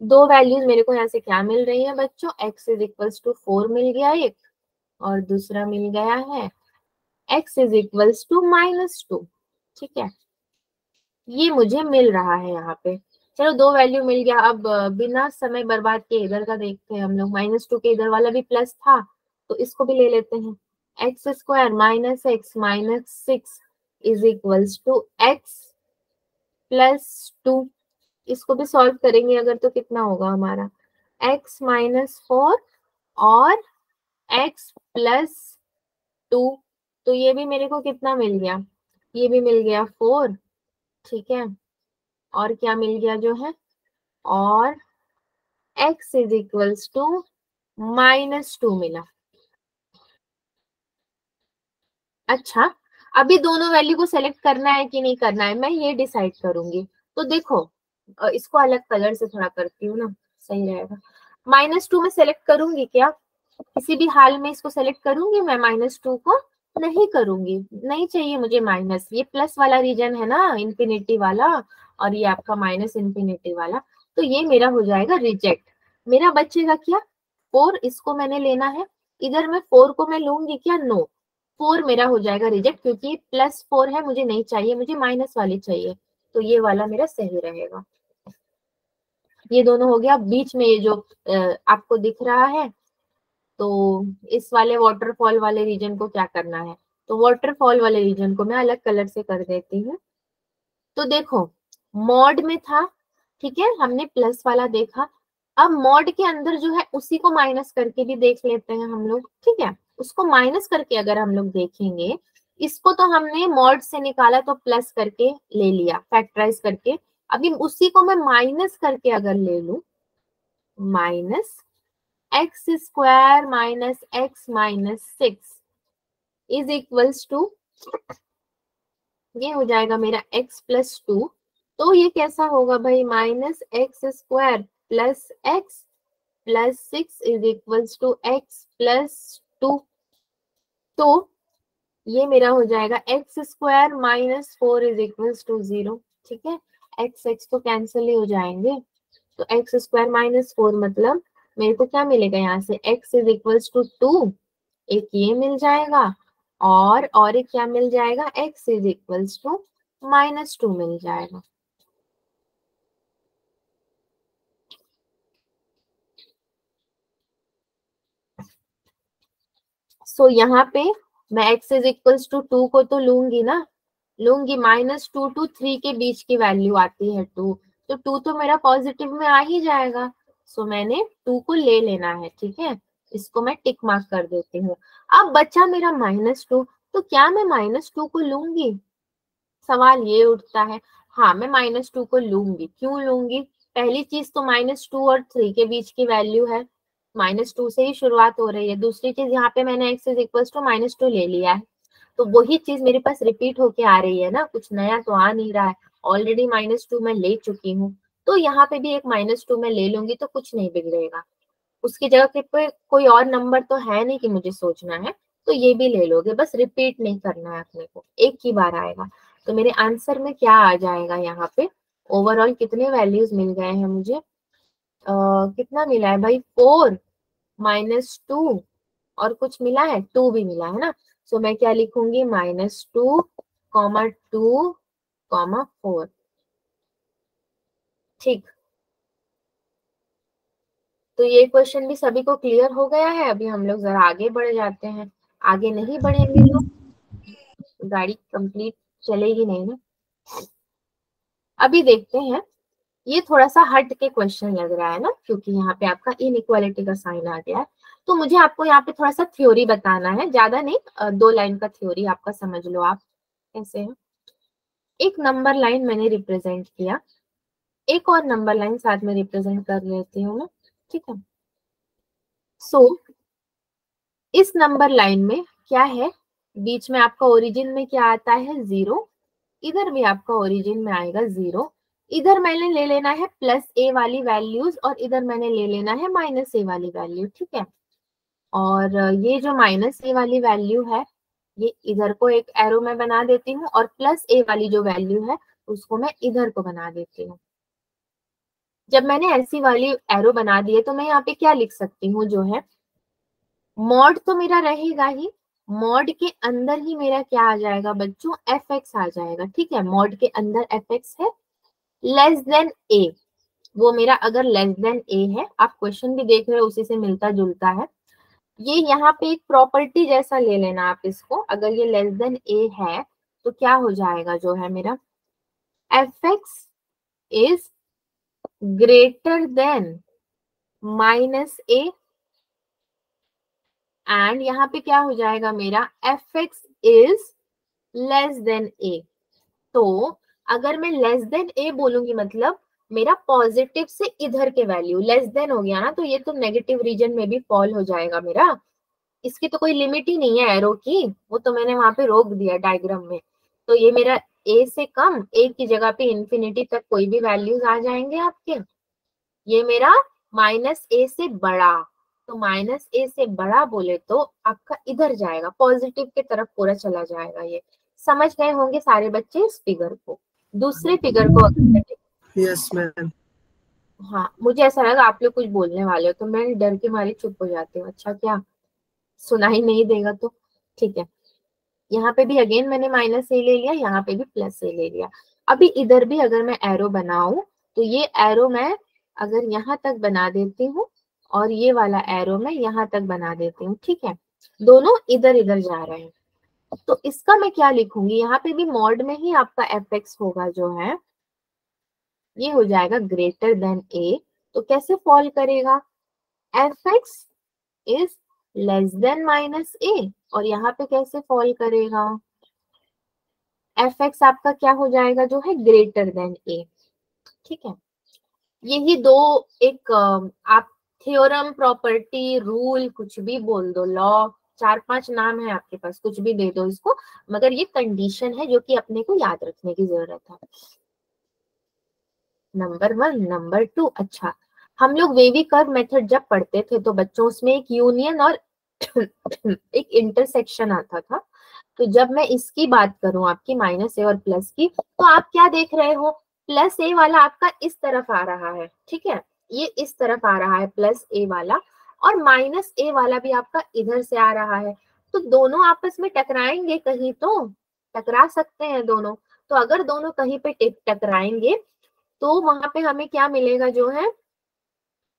दो वैल्यूज़ मेरे को यहाँ से क्या मिल रही है बच्चों? X is equals to four मिल गया एक। और दूसरा मिल गया है x is equals to minus two ठीक है? ये मुझे मिल रहा है यहाँ पे। चलो दो वैल्यू मिल गया। अब बिना समय बर्बाद के इधर का देखते हैं हम लोग। माइनस टू के इधर वाला भी प्लस था तो इसको भी ले लेते हैं। X square minus x minus six is equals to x plus two इसको भी सॉल्व करेंगे अगर तो कितना होगा हमारा? X माइनस फोर और x प्लस टू तो ये भी मेरे को कितना मिल गया? ये भी मिल गया फोर ठीक है? और क्या मिल गया जो है? और x is equals to minus two मिला। अच्छा अभी दोनों वैल्यू को सेलेक्ट करना है कि नहीं करना है, मैं ये डिसाइड करूँगी। तो देखो इसको अलग कलर से थोड़ा करती हूँ ना, सही रहेगा। माइनस टू में सेलेक्ट करूँगी क्या? किसी भी हाल में इसको सेलेक्ट करूँगी मैं माइनस टू को, नहीं करूँगी। नहीं चाहिए मुझे माइनस ये प्लस वाला रीजन है ना इंफिनिटी वाला, और ये आपका माइनस इंफिनिटी वाला तो ये मेरा हो जाएगा रिजेक्ट मेरा बचेगा क्या? फोर इसको मैंने लेना है, इधर मैं फोर को मैं लूँगी क्या? नो फोर मेरा हो जाएगा रिजेक्ट क्योंकि प्लस फोर है, मुझे नहीं चाहिए, मुझे माइनस वाली चाहिए तो ये वाला मेरा सही रहेगा। ये दोनों हो गया, बीच में ये जो आपको दिख रहा है तो इस वाले वाटरफॉल वाले रीजन को क्या करना है? तो वाटरफॉल वाले रीजन को मैं अलग कलर से कर देती हूँ। तो देखो मॉड में था, ठीक है, हमने प्लस वाला देखा। अब मॉड के अंदर जो है, उसी को माइनस करके भी देख लेते हैं हम लोग, ठीक है? उसको माइनस करके अगर हम लोग देखेंगे, इसको तो हमने मॉड से निकाला तो प्लस करके ले लिया फैक्टराइज करके। अभी उसी को मैं माइनस करके अगर ले लू minus x square minus x minus six is equals to ये हो जाएगा मेरा x प्लस टू तो ये कैसा होगा भाई? Minus x square plus x plus six is equals to x plus two तो ये मेरा हो जाएगा x square minus four is equals to zero ठीक है? एक्स एक्स तो कैंसिल ही हो जाएँगे। तो एक्स स्क्वायर माइनस फोर मतलब मेरे को क्या मिलेगा यहाँ से? X is equals to two एक ये मिल जाएगा और और एक क्या मिल जाएगा? X is equals to minus two मिल जाएगा। सो so, यहाँ पे मैं x is equals to two को तो लूँगी ना? लूँगी माइनस टू टू थ्री के बीच की वैल्यू आती है टू तो टू तो मेरा पॉजिटिव में आ ही जाएगा। सो मैंने टू को ले लेना है, ठीक है? इसको मैं टिक मार्क कर देती हूँ। अब बच्चा मेरा माइनस टू तो क्या मैं माइनस टू को लूँगी? सवाल ये उठता है हाँ मैं माइनस टू को लूँगी। क्यों लूँगी? पहली चीज़ तो माइनस टू और थ्री के बीच की वैल्यू है। माइनस टू से ही शुरुआत हो रही है। दूसरी चीज़, यहाँ पे मैंने x is equal to minus two ले लिया है। तो वही चीज़ मेरे पास रिपीट होके आ रही है ना? कुछ नया तो आ नहीं रहा है। ऑलरेडी माइनस टू मैं ले चुकी हूँ। तो यहाँ पे भी एक माइनस टू मैं ले लूँगी तो कुछ नहीं बिगड़ेगा। उसकी जगह पे कोई और नंबर तो है नहीं कि मुझे सोचना है तो ये भी ले लोगे। बस रिपीट नहीं करना है अपने को एक ही बार आएगा। तो मेरे आंसर में क्या आ जाएगा यहाँ पे? ओवरऑल कितने वैल्यूज़ मिल गए हैं मुझे? आ, कितना मिला है भाई? फोर माइनस टू और कुछ मिला है? टू भी मिला है ना? सो मैं क्या लिखूँगी? Minus two comma two comma four ठीक। तो ये क्वेश्चन भी सभी को क्लियर हो गया है? अभी हम लोग जरा आगे बढ़ जाते हैं। आगे नहीं बढ़ेंगे तो गाड़ी कंप्लीट चलेगी नहीं ना? अभी देखते हैं। ये थोड़ा सा हट के क्वेश्चन लग रहा है ना? क्योंकि यहाँ पे आपका इनइक्वालिटी का साइन आ गया है। तो मुझे आपको यहाँ पे थोड़ा सा थ्योरी बताना है। ज़्यादा नहीं दो लाइन का थ्योरी आपका समझ लो आप। कैसे है। एक नंबर लाइन मैंने रिप्रेजेंट किया। एक और नंबर लाइन साथ में रिप्रेजेंट कर लेती हूँ मैं ठीक है? सो so, इस नंबर लाइन में क्या है? बीच में आपका ओरिजिन में क्या आता है? ज़ीरो इधर भी आपका ओरिजिन में आएगा ज़ीरो इधर मैंने ले लेना है प्लस ए वाली वैल्यूज़ और इधर मैंने ले लेना है माइनस ए वाली वैल्यू ठीक है? और ये जो माइनस ए वाली वैल्यू है ये इधर को एक एरो में बना देती हूँ और प्लस ए वाली जो वैल्यू है उसको मैं इधर को बना देती हूँ। जब मैंने ऐसी वाली एरो बना दी है तो मैं यहाँ पे क्या लिख सकती हूँ जो है? मॉड तो मेरा रहेगा ही मॉड के अंदर ही मेरा क्या आ जाएगा बच्चों? एफ़ एक्स आ जाएगा, ठीक है? मॉड के अंदर एफ़ एक्स है लेस देन ए वो मेरा अगर लेस देन ए है, आप क्वेश्चन भी देख रहे हो, उसी से मिलता जुलता है। ये यहाँ पे एक प्रॉपर्टी जैसा ले लेना आप इसको। अगर ये लेस देन ए है तो क्या हो जाएगा जो है मेरा? F x is greater than minus a and यहाँ पे क्या हो जाएगा मेरा? F x is less than a तो अगर मैं लेस देन ए बोलूँगी मतलब मेरा पॉजिटिव से इधर के वैल्यू लेस देन हो गया ना तो ये तो नेगेटिव रीजन में भी फॉल हो जाएगा मेरा। इसकी तो कोई लिमिट ही नहीं है एरो की। वो तो मैंने वहाँ पे रोक दिया डायग्राम में। तो ये मेरा ए से कम ए की जगह पे इंफिनिटी तक कोई भी वैल्यूज़ आ जाएँगे आपके। ये मेरा माइनस ए से बड़ा तो माइनस ए से बड़ा बोले तो आपका इधर जाएगा पॉजिटिव के तरफ़ पूरा चला जाएगा ये। समझ गए होंगे सारे बच्चे इस फिगर को? दूसरे फिगर को अगर यस मैम हाँ मुझे ऐसा लगा आप लोग कुछ बोलने वाले हो तो मैं डर के मारे चुप हो जाती हूँ। अच्छा क्या? सुनाई नहीं देगा तो। ठीक है। यहाँ पे भी अगेन मैंने माइनस ए ले लिया, यहाँ पे भी प्लस ए ले लिया। अभी इधर भी अगर मैं एरो बनाऊँ तो ये एरो मैं अगर यहाँ तक बना देती हूँ, और ये वाला एरो मैं यहाँ तक बना देती हूँ, ठीक है? दोनों इधर इधर जा रहे हैं। तो इसका मैं क्या लिखूँगी? यहाँ पे भी मॉड में ही आपका एफ़ एक्स होगा जो है। ये हो जाएगा ग्रेटर देन ए तो कैसे फॉल करेगा? F x is less than minus a, और यहाँ पे कैसे फॉल करेगा? एफ़ एक्स आपका क्या हो जाएगा जो है ग्रेटर देन ए। ठीक है? यही दो एक आप थ्योरम, प्रॉपर्टी, रूल, कुछ भी बोल दो, लॉ, चार पाँच नाम है आपके पास, कुछ भी दे दो इसको, मगर ये कंडीशन है जो कि अपने को याद रखने की ज़रूरत है। नंबर वन, नंबर टू अच्छा हम लोग वेवी कर्व मेथड जब पढ़ते थे तो बच्चों, उसमें एक यूनियन और एक इंटरसेक्शन आता था। तो जब मैं इसकी बात करूँ, आपकी माइनस ए और प्लस की तो आप क्या देख रहे हो? प्लस ए वाला आपका इस तरफ़ आ रहा है, ठीक है? ये इस तरफ़ आ रहा है प्लस ए वाला, और माइनस ए वाला भी आपका इधर से आ रहा है। तो दोनों आपस में टकराएँगे कहीं तो टकरा सकते हैं दोनों। तो अगर दोनों कहीं पे टकराएँगे तो वहाँ पे हमें क्या मिलेगा जो है?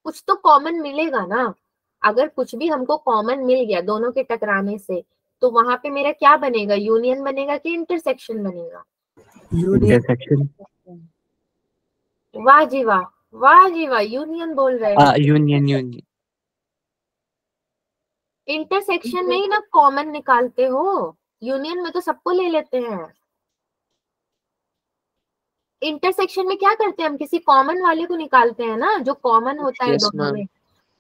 कुछ तो कॉमन मिलेगा ना। अगर कुछ भी हमको कॉमन मिल गया दोनों के टकराने से तो वहाँ पे मेरा क्या बनेगा? यूनियन बनेगा कि इंटरसेक्शन बनेगा? इंटरसेक्शन वाह जी वाह वाह जी वाह यूनियन बोल रहे हैं। यूनियन यूनियन इंटरसेक्शन में ही ना कॉमन निकालते हो। यूनियन में तो सबको ले लेते हैं। इंटरसेक्शन में क्या करते हैं हम? किसी कॉमन वाले को निकालते हैं ना जो कॉमन होता yes, है दोनों में।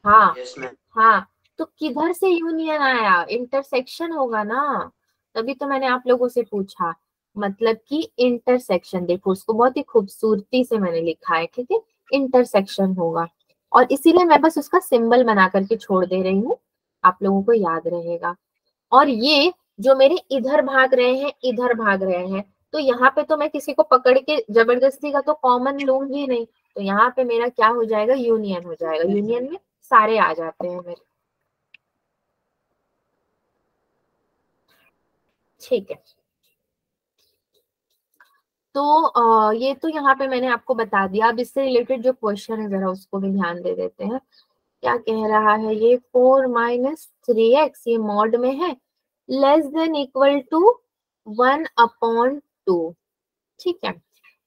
हाँ। Yes, हाँ तो किधर से यूनियन आया? इंटरसेक्शन होगा ना? तभी तो मैंने आप लोगों से पूछा। मतलब कि इंटरसेक्शन देखो उसको बहुत ही खूबसूरती से मैंने लिखा है ठीक है? इंटरसेक्शन होगा। और इसीलिए मैं बस उसका सिंबल बना करके छोड़ दे रही हूँ। आप लोगों को याद रहेगा। और ये जो मेरे इधर भाग रहे हैं इधर भाग रहे हैं तो यहाँ पे तो मैं किसी को पकड़ के ज़बरदस्ती का तो कॉमन लूँगी नहीं। तो यहाँ पे मेरा क्या हो जाएगा? यूनियन हो जाएगा। यूनियन में सारे आ जाते हैं मेरे। ठीक है। तो आ, ये तो यहाँ पे मैंने आपको बता दिया। अब इससे रिलेटेड जो क्वेश्चन है जरा उसको भी ध्यान दे देते हैं। क्या कह रहा है ये? फोर माइनस थ्री एक्स ये मॉड में है। Less than equal to one upon two ठीक है?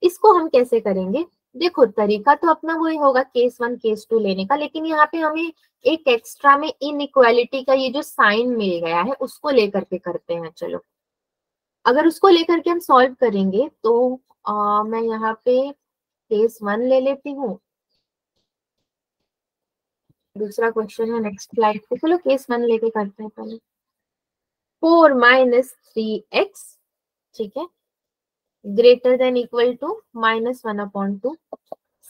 इसको हम कैसे करेंगे? देखो तरीका तो अपना वही होगा केस वन केस टू लेने का लेकिन यहाँ पे हमें एक एक्स्ट्रा में इनइक्वालिटी का ये जो साइन मिल गया है उसको लेकर के करते हैं चलो। अगर उसको लेकर के हम सॉल्व करेंगे तो आ, मैं यहाँ पे केस वन ले लेती हूँ। दूसरा क्वेश्चन है नेक्स्ट स्लाइड पे। चलो केस वन लेके करते हैं पहले। फोर माइनस थ्री एक्स ठीक है? Greater than equal to minus one upon two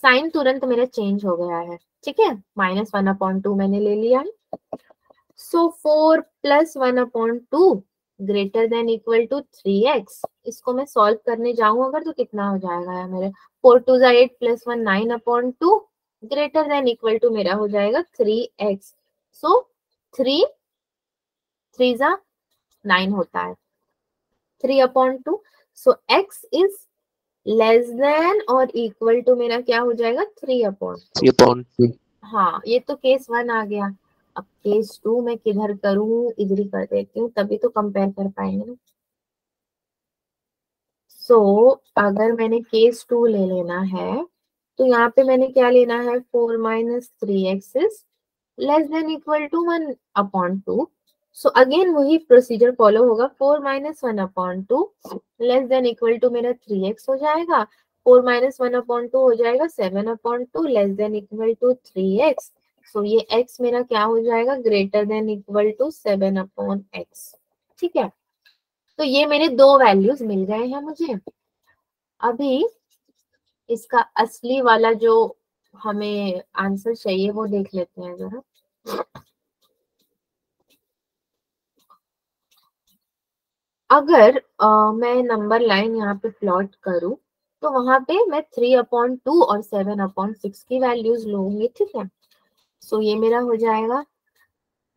sign तुरंत मेरा चेंज हो गया है, ठीक है? माइनस वन अपॉइंट टू मैंने ले लिया है। So four plus one upon two greater than equal to three x इसको मैं सॉल्व करने जाऊँ अगर तो कितना हो जाएगा यार मेरे? फोर टू जा eight plus one nine upon two greater than equal to मेरा हो जाएगा three x so three three जा नाइन होता है। Three upon two so x is less than और इक्वल टू मेरा क्या हो जाएगा? थ्री अपॉन थ्री अपॉन हाँ ये तो केस वन आ गया। अब केस टू मैं किधर करूँ? इधर ही कर देती हूँ तभी तो कंपेयर कर पाएँगे ना। सो so, अगर मैंने केस टू ले लेना है तो यहाँ पे मैंने क्या लेना है? Four minus three x is less than equal to one upon two so again वही प्रोसीजर फॉलो होगा. Four minus one upon two less than equal to मेरा थ्री एक्स हो जाएगा. Four minus one upon two हो जाएगा. Seven upon two less than equal to three x so ये x मेरा क्या हो जाएगा? Greater than equal to seven upon x ठीक है? तो ये मेरे दो वैल्यूज़ मिल गए हैं मुझे. अभी इसका असली वाला जो हमें आंसर चाहिए वो देख लेते हैं जरा. अगर आ, मैं नंबर लाइन यहाँ पे प्लॉट करूँ तो वहाँ पे मैं थ्री अपॉन टू और सेवन अपॉन सिक्स की वैल्यूज़ लूँगी ठीक है? सो ये मेरा हो जाएगा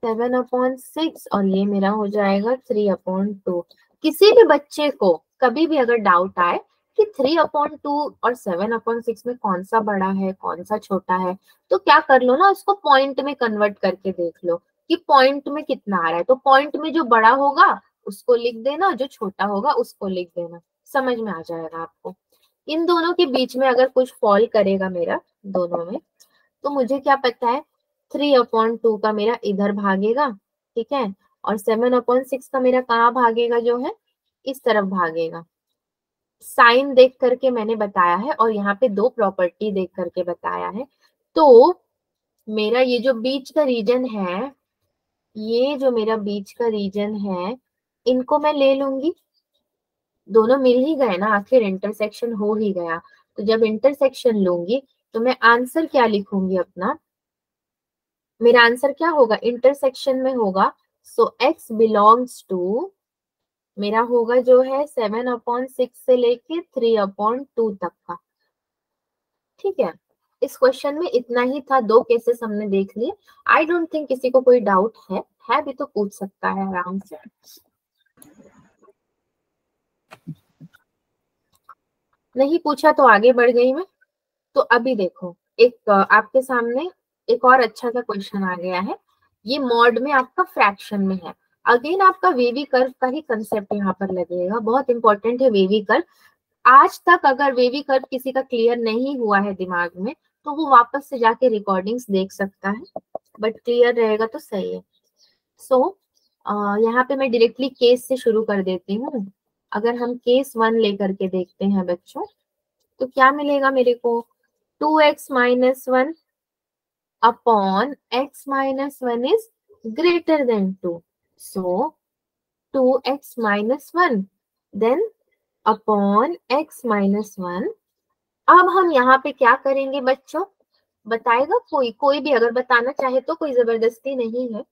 सेवन अपॉन सिक्स और ये मेरा हो जाएगा थ्री अपॉन टू किसी भी बच्चे को कभी भी अगर डाउट आए कि थ्री अपॉन टू और सेवन अपॉन सिक्स में कौन सा बड़ा है कौन सा छोटा है तो क्या कर लो ना उसको पॉइंट में कन्वर्ट करके देख लो कि पॉइंट में कितना आ रहा है। तो पॉइंट में जो बड़ा होगा उसको लिख देना, जो छोटा होगा उसको लिख देना। समझ में आ जाएगा आपको। इन दोनों के बीच में अगर कुछ फॉल करेगा मेरा, दोनों में तो मुझे क्या पता है? थ्री अपॉन टू का मेरा इधर भागेगा, ठीक है? और सेवन अपॉन सिक्स का मेरा कहाँ भागेगा जो है? इस तरफ़ भागेगा। साइन देख करके मैंने बताया है और यहाँ पे दो प्रॉपर्टी देख करके बताया है। तो मेरा ये जो बीच का रीजन है, ये जो मेरा बीच का रीजन है इनको मैं ले लूँगी। दोनों मिल ही गए ना, आखिर इंटरसेक्शन हो ही गया। तो जब इंटरसेक्शन लूँगी तो मैं आंसर क्या लिखूँगी अपना? मेरा आंसर क्या होगा? इंटरसेक्शन में होगा सो एक्स बिलोंग्स टू मेरा होगा जो है सेवन अपॉन सिक्स से लेके थ्री अपॉन टू तक का। ठीक है? इस क्वेश्चन में इतना ही था, दो केसेस हमने देख लिए। आई डोंट थिंक किसी को कोई डाउट है। है भी तो पूछ सकता है आराम से। नहीं पूछा तो आगे बढ़ गई मैं। तो अभी देखो एक आपके सामने एक और अच्छा सा क्वेश्चन आ गया है। ये मॉड में आपका फ्रैक्शन में है। अगेन आपका वेवी कर्व का ही कंसेप्ट यहाँ पर लगेगा। बहुत इंपॉर्टेंट है वेवी कर्व आज तक अगर वेवी कर्व किसी का क्लियर नहीं हुआ है दिमाग में तो वो वापस से जाके रिकॉर्डिंग्स देख सकता है। बट क्लियर रहेगा तो सही है। सो so, यहाँ पे मैं डायरेक्टली केस से शुरू कर देती हूँ। अगर हम केस वन लेकर के देखते हैं बच्चों तो क्या मिलेगा मेरे को? Two x minus one upon x minus one is greater than two So 2x minus 1 then upon x minus 1 अब हम यहाँ पे क्या करेंगे बच्चों? बताएगा कोई कोई भी अगर बताना चाहे तो कोई ज़बरदस्ती नहीं है।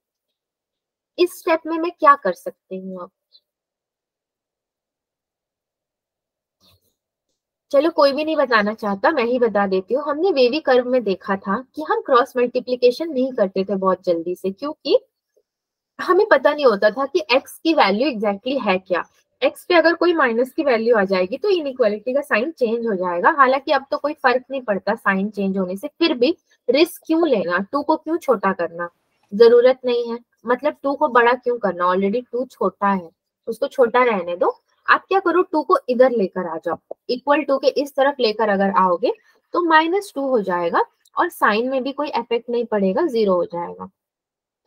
इस स्टेप में मैं क्या कर सकती हूँ अब? चलो कोई भी नहीं बताना चाहता, मैं ही बता देती हूँ। हमने वेवी कर्व में देखा था कि हम क्रॉस मल्टीप्लीकेशन नहीं करते थे बहुत जल्दी से, क्योंकि हमें पता नहीं होता था कि एक्स की वैल्यू एग्जैक्टली है क्या। एक्स पे अगर कोई माइनस की वैल्यू आ जाएगी तो इनइक्वालिटी का साइन चेंज हो जाएगा। हालाँकि अब तो कोई फ़र्क नहीं पड़ता साइन चेंज होने से, फिर भी रिस्क क्यों लेना, टू को क्यों छोटा करना? ज़रूरत नहीं है। मतलब टू को बड़ा क्यों करना? ऑलरेडी टू छोटा है, उसको छोटा रहने दो। आप क्या करो टू को इधर लेकर आ जाओ। इक्वल टू के इस तरफ़ लेकर अगर आओगे तो माइनस टू हो जाएगा और साइन में भी कोई इफ़ेक्ट नहीं पड़ेगा ज़ीरो हो जाएगा।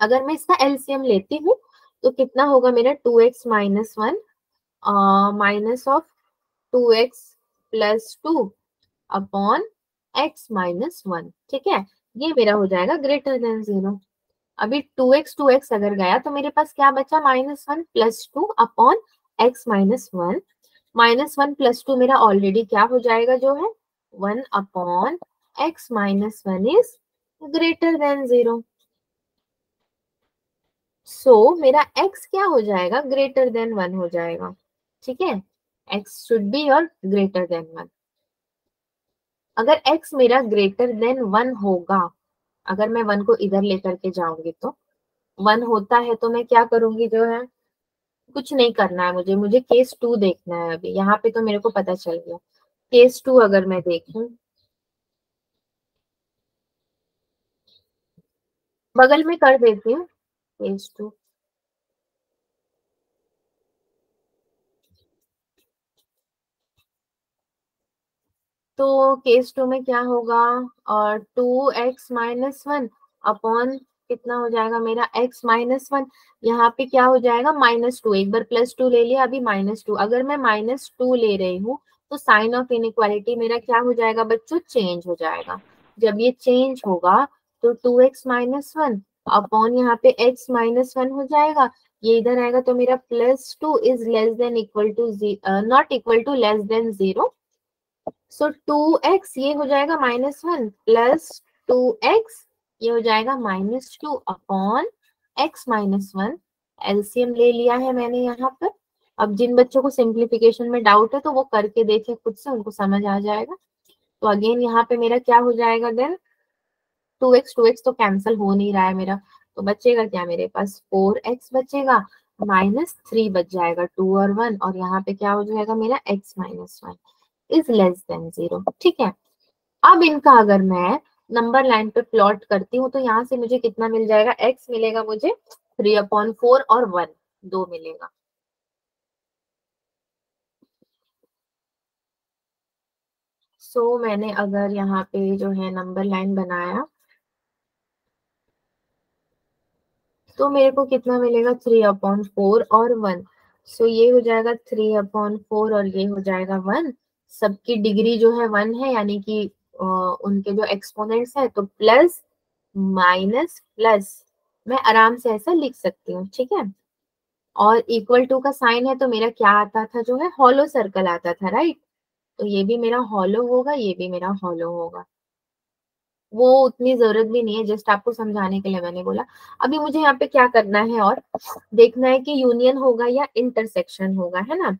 अगर मैं इसका एलसीएम लेती हूँ तो कितना होगा मेरा two x minus one minus of two x plus two upon x minus one ठीक है? ये मेरा हो जाएगा ग्रेटर देन ज़ीरो अभी टू एक्स टू एक्स अगर गया तो मेरे पास क्या बचा? Minus one plus two upon x minus one minus one plus two मेरा ऑलरेडी क्या हो जाएगा जो है? One upon x minus one is greater than zero so मेरा x क्या हो जाएगा? ग्रेटर देन वन हो जाएगा। ठीक है? X शुड बी और ग्रेटर देन वन अगर x मेरा ग्रेटर देन वन होगा, अगर मैं वन को इधर लेकर के जाऊँगी तो वन होता है तो मैं क्या करूँगी जो है? कुछ नहीं करना है मुझे मुझे केस टू देखना है अभी। यहाँ पे तो मेरे को पता चल गया। केस टू अगर मैं देखूँ। बगल में कर देती हूँ। केस टू तो केस टू में क्या होगा? और two x minus one upon कितना हो जाएगा मेरा x माइनस वन यहाँ पे क्या हो जाएगा? माइनस टू एक बार प्लस टू ले लिया, अभी माइनस टू अगर मैं माइनस टू ले रही हूँ तो साइन ऑफ़ इनइक्वालिटी मेरा क्या हो जाएगा बच्चों? चेंज हो जाएगा। जब ये चेंज होगा तो two x minus one upon यहाँ पे x माइनस वन हो जाएगा। ये इधर आएगा तो मेरा plus two is less than equal to not equal to less than zero so two x ये हो जाएगा minus one plus two x ये हो जाएगा minus two upon x minus one LCM ले लिया है मैंने यहाँ पर। अब जिन बच्चों को सिंप्लीफिकेशन में डाउट है तो वो करके देखे खुद से, उनको समझ आ जाएगा। तो अगेन यहाँ पे मेरा क्या हो जाएगा then two x two x तो कैंसिल हो नहीं रहा है मेरा। तो बचेगा क्या मेरे पास? फोर एक्स बचेगा। माइनस थ्री बच जाएगा टू और वन और यहाँ पे क्या हो जाएगा मेरा? X minus one is less than zero ठीक है? अब इनका अगर मैं नंबर लाइन पे प्लॉट करती हूँ तो यहाँ से मुझे कितना मिल जाएगा? एक्स मिलेगा मुझे थ्री अपॉन फोर और वन दो मिलेगा। सो so, मैंने अगर यहाँ पे जो है नंबर लाइन बनाया तो मेरे को कितना मिलेगा? थ्री अपॉन फोर और वन सो so, ये हो जाएगा थ्री अपॉन फोर और ये हो जाएगा वन सबकी डिग्री जो है वन है यानी कि उनके जो एक्सपोनेंट्स है तो प्लस माइनस प्लस मैं आराम से ऐसा लिख सकती हूँ, ठीक है? और इक्वल टू का साइन है तो मेरा क्या आता था जो है? हॉलो सर्कल आता था राइट तो ये भी मेरा हॉलो होगा, ये भी मेरा हॉलो होगा। वो उतनी ज़रूरत भी नहीं है जस्ट आपको समझाने के लिए मैंने बोला। अभी मुझे यहाँ पे क्या करना है और देखना है कि यूनियन होगा या इंटरसेक्शन होगा, है ना?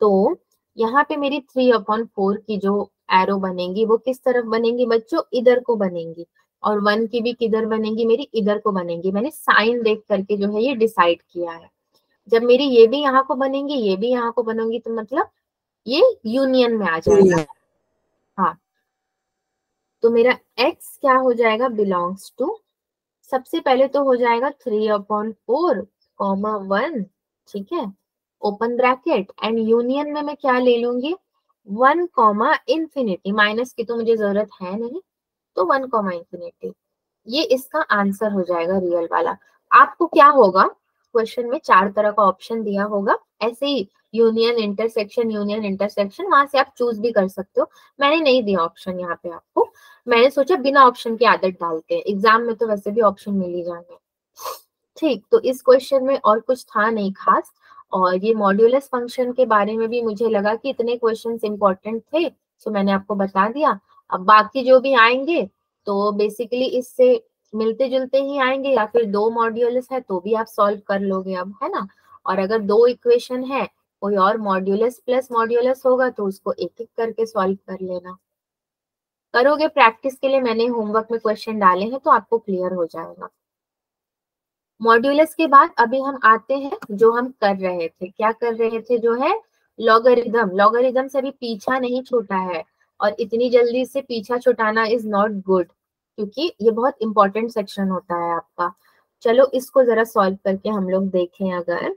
तो यहाँ पे मेरी थ्री अपॉन फोर की जो एरो बनेंगी वो किस तरफ़ बनेंगी बच्चों? इधर को बनेगी। और वन की भी किधर बनेगी? मेरी इधर को बनेगी। मैंने साइन देख करके जो है ये डिसाइड किया है। जब मेरी ये भी यहाँ को बनेंगी ये भी यहाँ को बनेंगी तो मतलब ये यूनियन में आ जाएगा। हाँ। तो मेरा x क्या हो जाएगा? बिलोंग्स टू सबसे पहले तो हो जाएगा three upon four comma one ठीक है? ओपन ब्रैकेट एंड यूनियन में मैं क्या ले लूँगी? वन कॉमा इन्फिनिटी माइनस की तो मुझे ज़रूरत है नहीं तो वन कॉमा इंफिनिटी ये इसका आंसर हो जाएगा रियल वाला। आपको क्या होगा? क्वेश्चन में चार तरह का ऑप्शन दिया होगा। ऐसे ही यूनियन इंटरसेक्शन यूनियन इंटरसेक्शन वहाँ से आप चूज़ भी कर सकते हो। मैंने नहीं दिया ऑप्शन यहाँ पे आपको। मैंने सोचा बिना ऑप्शन की आदत डालते हैं। एग्ज़ाम में तो वैसे भी ऑप्शन मिल ही जाएँगे। ठीक तो इस क्वेश्चन में और कुछ था नहीं खास। और ये मॉड्यूलस फ़ंक्शन के बारे में भी मुझे लगा कि इतने क्वेश्चन इंपॉर्टेंट थे तो मैंने आपको बता दिया। अब बाकी जो भी आएँगे तो बेसिकली इससे मिलते जुलते ही आएँगे, या फिर दो मॉड्यूलस है तो भी आप सॉल्व कर लोगे अब, है ना? और अगर दो इक्वेशन है, कोई और मॉड्यूलस प्लस मॉड्यूलस होगा तो उसको एक एक करके सॉल्व कर लेना। करोगे प्रैक्टिस के लिए मैंने होमवर्क में क्वेश्चन डाले हैं तो आपको क्लियर हो जाएगा। मॉड्यूलस के बाद अभी हम आते हैं जो हम कर रहे थे। क्या कर रहे थे जो है? लॉगरिदम। लॉगरिदम से भी पीछा नहीं छूटा है और इतनी जल्दी से पीछा छुटाना इज़ नॉट गुड क्योंकि ये बहुत इंपॉर्टेंट सेक्शन होता है आपका। चलो इसको जरा सॉल्व करके हम लोग देखें अगर।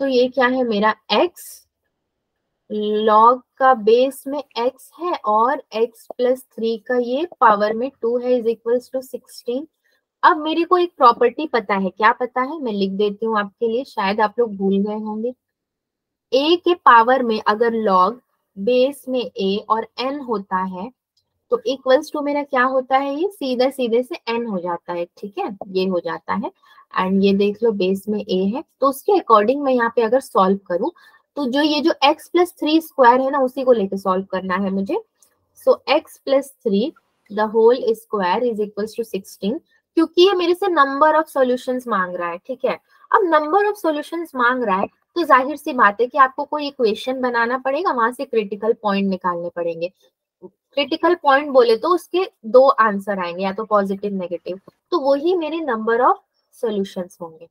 तो ये क्या है? मेरा x लॉग का बेस में x है और x प्लस थ्री का ये पावर में टू है इज़ इक्वल्स टू सिक्सटीन अब मेरे को एक प्रॉपर्टी पता है। क्या पता है? मैं लिख देती हूँ आपके लिए, शायद आप लोग भूल गए होंगे। ए के पावर में अगर लॉग बेस में ए और एन होता है तो इक्वल्स टू मेरा क्या होता है ये? सीधे सीधे से n हो जाता है, ठीक है? ये हो जाता है। एंड ये देख लो बेस में ए है। तो उसके अकॉर्डिंग मैं यहाँ पे अगर सॉल्व करूँ तो जो ये जो x प्लस थ्री स्क्वायर है ना, उसी को लेके सॉल्व करना है मुझे। So x plus three the whole square is equals to sixteen क्योंकि ये मेरे से नंबर ऑफ़ सॉल्यूशंस मांग रहा है, ठीक है? अब नंबर ऑफ़ सॉल्यूशंस मांग रहा है तो ज़ाहिर सी बात है कि आपको कोई इक्वेशन बनाना पड़ेगा, वहाँ से क्रिटिकल पॉइंट निकालने पड़ेंगे। क्रिटिकल पॉइंट बोले तो उसके दो आंसर आएँगे, या तो पॉजिटिव नेगेटिव तो वही मेरे नंबर ऑफ़ सॉल्यूशंस होंगे।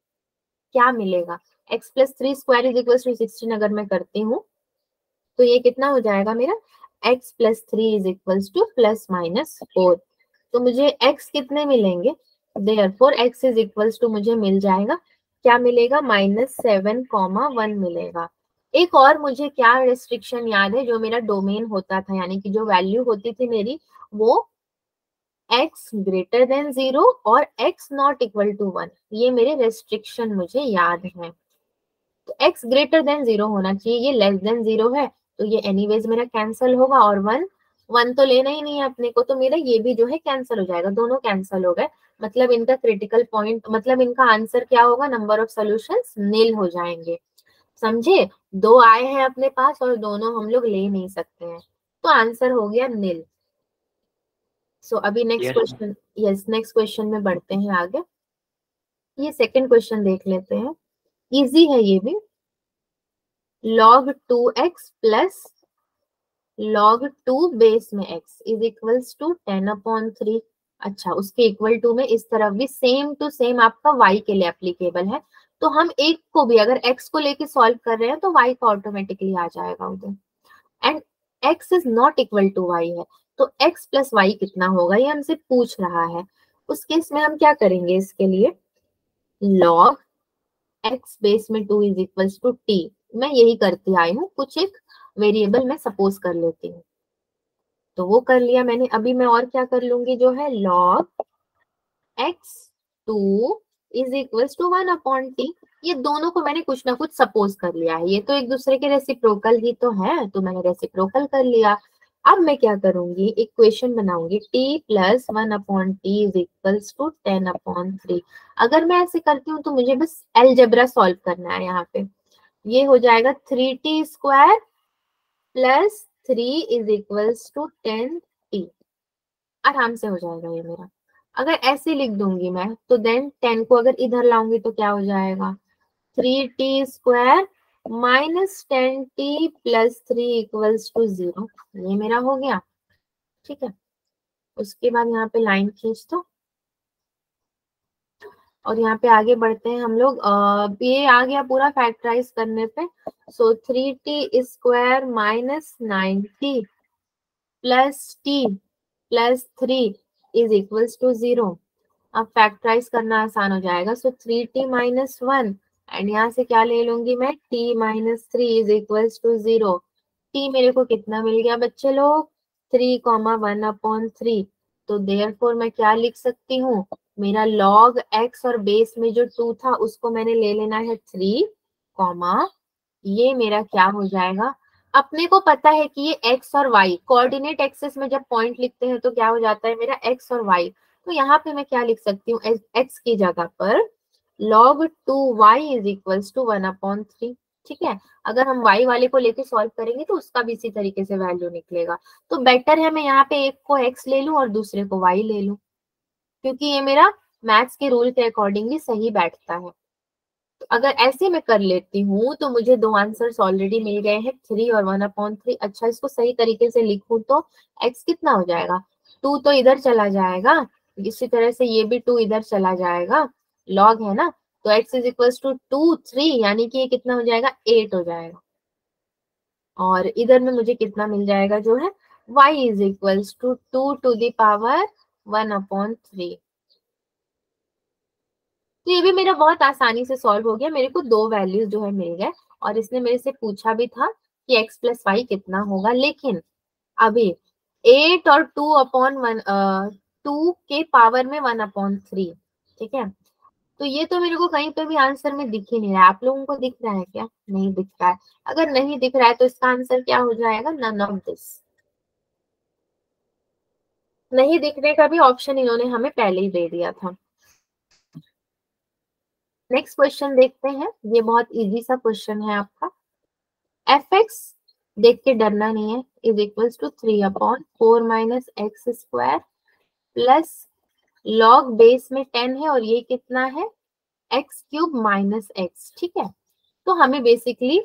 क्या मिलेगा? x plus three square is equal to sixteen अगर मैं करती हूँ तो ये कितना हो जाएगा मेरा? x plus three is equal to plus minus four तो मुझे x कितने मिलेंगे? Therefore x is equal to मुझे मिल जाएगा। क्या मिलेगा? माइनस सेवन कॉमा वन मिलेगा। एक और मुझे क्या रेस्ट्रिक्शन याद है, जो मेरा डोमेन होता था, यानी कि जो वैल्यू होती थी मेरी, वो x ग्रेटर देन ज़ीरो और x not equal to one ये मेरे रेस्ट्रिक्शन मुझे याद है। तो x ग्रेटर देन ज़ीरो होना चाहिए, ये लेस देन ज़ीरो है तो ये एनीवेज मेरा कैंसिल होगा और वन वन तो लेना ही नहीं है अपने को तो मेरा ये भी जो है कैंसिल हो जाएगा। दोनों कैंसिल हो गए। मतलब इनका क्रिटिकल पॉइंट मतलब इनका आंसर क्या होगा? नंबर ऑफ़ सोल्यूशन नील हो जाएँगे। समझे? दो आए हैं अपने पास और दोनों हम लोग ले नहीं सकते हैं। तो आंसर हो गया नील सो so, अभी next question yes next question में बढ़ते हैं आगे। ये सेकंड क्वेश्चन देख लेते हैं। इजी है ये भी। Log 2x plus log 2 base में x is equals to 10 upon 3 अच्छा उसके इक्वल टू में इस तरफ़ भी सेम टू सेम आपका y के लिए एप्लीकेबल है। तो हम एक को भी, अगर x को लेके सॉल्व कर रहे हैं तो y का ऑटोमेटिकली आ जाएगा उधर। And x is not equal to y है। तो x प्लस वाई कितना होगा, ये हमसे पूछ रहा है। उस केस में हम क्या करेंगे इसके लिए? log x बेस में two is equal to t मैं यही करती आई हूँ, कुछ एक वेरिएबल मैं सपोज़ कर लेती हूँ। तो वो कर लिया मैंने, अभी मैं और क्या कर लूँगी? जो है log x two is equal to one upon t ये दोनों को मैंने कुछ ना कुछ सपोज़ कर लिया है। ये तो एक दूसरे के रेसिप्रोकल ही तो है तो मैंने रेसिप्रोकल कर लिया। अब मैं क्या करूँगी? इक्वेशन बनाऊँगी। t plus one upon t is equals to ten upon three अगर मैं ऐसे करती हूँ तो मुझे बस एलजेब्रा सॉल्व करना है यहाँ पे। ये हो जाएगा three t square plus three is equals to ten t आराम से हो जाएगा ये मेरा। अगर ऐसे लिख दूँगी मैं तो देन टेन को अगर इधर लाऊँगी तो क्या हो जाएगा? Three t square minus ten t plus three equals to zero. ये मेरा हो गया। ठीक है। उसके बाद यहाँ पे लाइन खींच दो। और यहाँ पे आगे बढ़ते हैं हम लोग। ये आ गया पूरा फैक्टराइज करने पे। So three t square minus nine t plus t plus three is equals to zero अब फैक्टराइज करना आसान हो जाएगा। So three t minus one and यहाँ से क्या ले लूँगी मैं? T minus three is equals to zero t मेरे को कितना मिल गया बच्चे लोग? Three comma one upon three तो देयर मैं क्या लिख सकती हूँ? मेरा लॉग एक्स और बेस में जो टू था, उसको मैंने ले लेना है थ्री कॉमा ये मेरा क्या हो जाएगा? अपने को पता है कि ये एक्स और वाई कोऑर्डिनेट एक्सेस में जब पॉइंट लिखते हैं तो क्या हो जाता है मेरा एक्स और वाई तो यहाँ पे मैं क्या लिख सकती हूँ? एक्स की जगह पर log two y is equals to one upon three ठीक है? अगर हम y वाले को लेके सॉल्व करेंगे तो उसका भी इसी तरीके से वैल्यू निकलेगा। तो बेटर है मैं यहाँ पे एक को x ले लूँ और दूसरे को y ले लूँ। क्योंकि ये मेरा मैथ्स के रूल के अकॉर्डिंगली सही बैठता है। तो अगर ऐसे मैं कर लेती हूँ तो मुझे दो आंसर्स ऑलरेडी मिल गए हैं थ्री और वन अपॉन थ्री अच्छा इसको सही तरीके से लिखूं तो एक्स कितना हो जाएगा? टू तो इधर चला जाएगा, इसी तरह से ये भी टू इधर चला जाएगा। लॉग है ना? तो x is equal to two three यानी कि ये कितना हो जाएगा? एट हो जाएगा। और इधर में मुझे कितना मिल जाएगा जो है? y is equal to two to the power one upon three. तो ये भी मेरा बहुत आसानी से सॉल्व हो गया। मेरे को दो वैल्यूज़ जो है मिल गए और इसने मेरे से पूछा भी था कि x प्लस वाई कितना होगा। लेकिन अभी एट और टू अपॉन वन टू के पावर में वन अपॉन थ्री, ठीक है? तो ये तो मेरे को कहीं पे भी आंसर में दिख ही नहीं रहा है। आप लोगों को दिख रहा है क्या? नहीं दिख रहा है। अगर नहीं दिख रहा है तो इसका आंसर क्या हो जाएगा? None of this. नहीं, दिखने का भी ऑप्शन इन्होंने हमें पहले ही दे दिया था। नेक्स्ट क्वेश्चन देखते हैं। ये बहुत इजी सा क्वेश्चन है आपका। एफ़ एक्स देख के डरना नहीं है। Is equal to three upon four minus x square plus log base में टेन है और ये कितना है? एक्स क्यूब माइनस एक्स ठीक है? तो हमें बेसिकली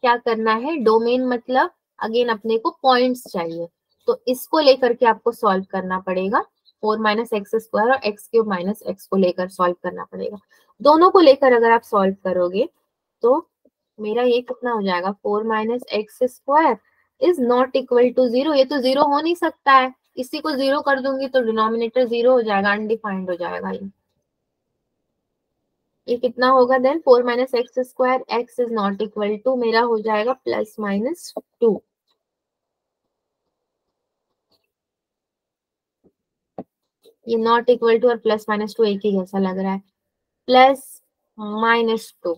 क्या करना है? डोमेन मतलब अगेन अपने को पॉइंट्स चाहिए। तो इसको लेकर के आपको सॉल्व करना पड़ेगा। फोर माइनस एक्स स्क्वायर और एक्स क्यूब माइनस एक्स को लेकर सॉल्व करना पड़ेगा। दोनों को लेकर अगर आप सॉल्व करोगे तो मेरा ये कितना हो जाएगा? Four minus x square is not equal to zero. ये तो ज़ीरो हो नहीं सकता है। इसी को ज़ीरो कर दूँगी तो डिनोमिनेटर ज़ीरो हो जाएगा अनडिफाइंड हो जाएगा ये। ये कितना होगा then four minus x square x is not equal to, मेरा हो जाएगा प्लस माइनस टू। ये नॉट इक्वल टू और प्लस माइनस टू एक ही जैसा लग रहा है। प्लस माइनस टू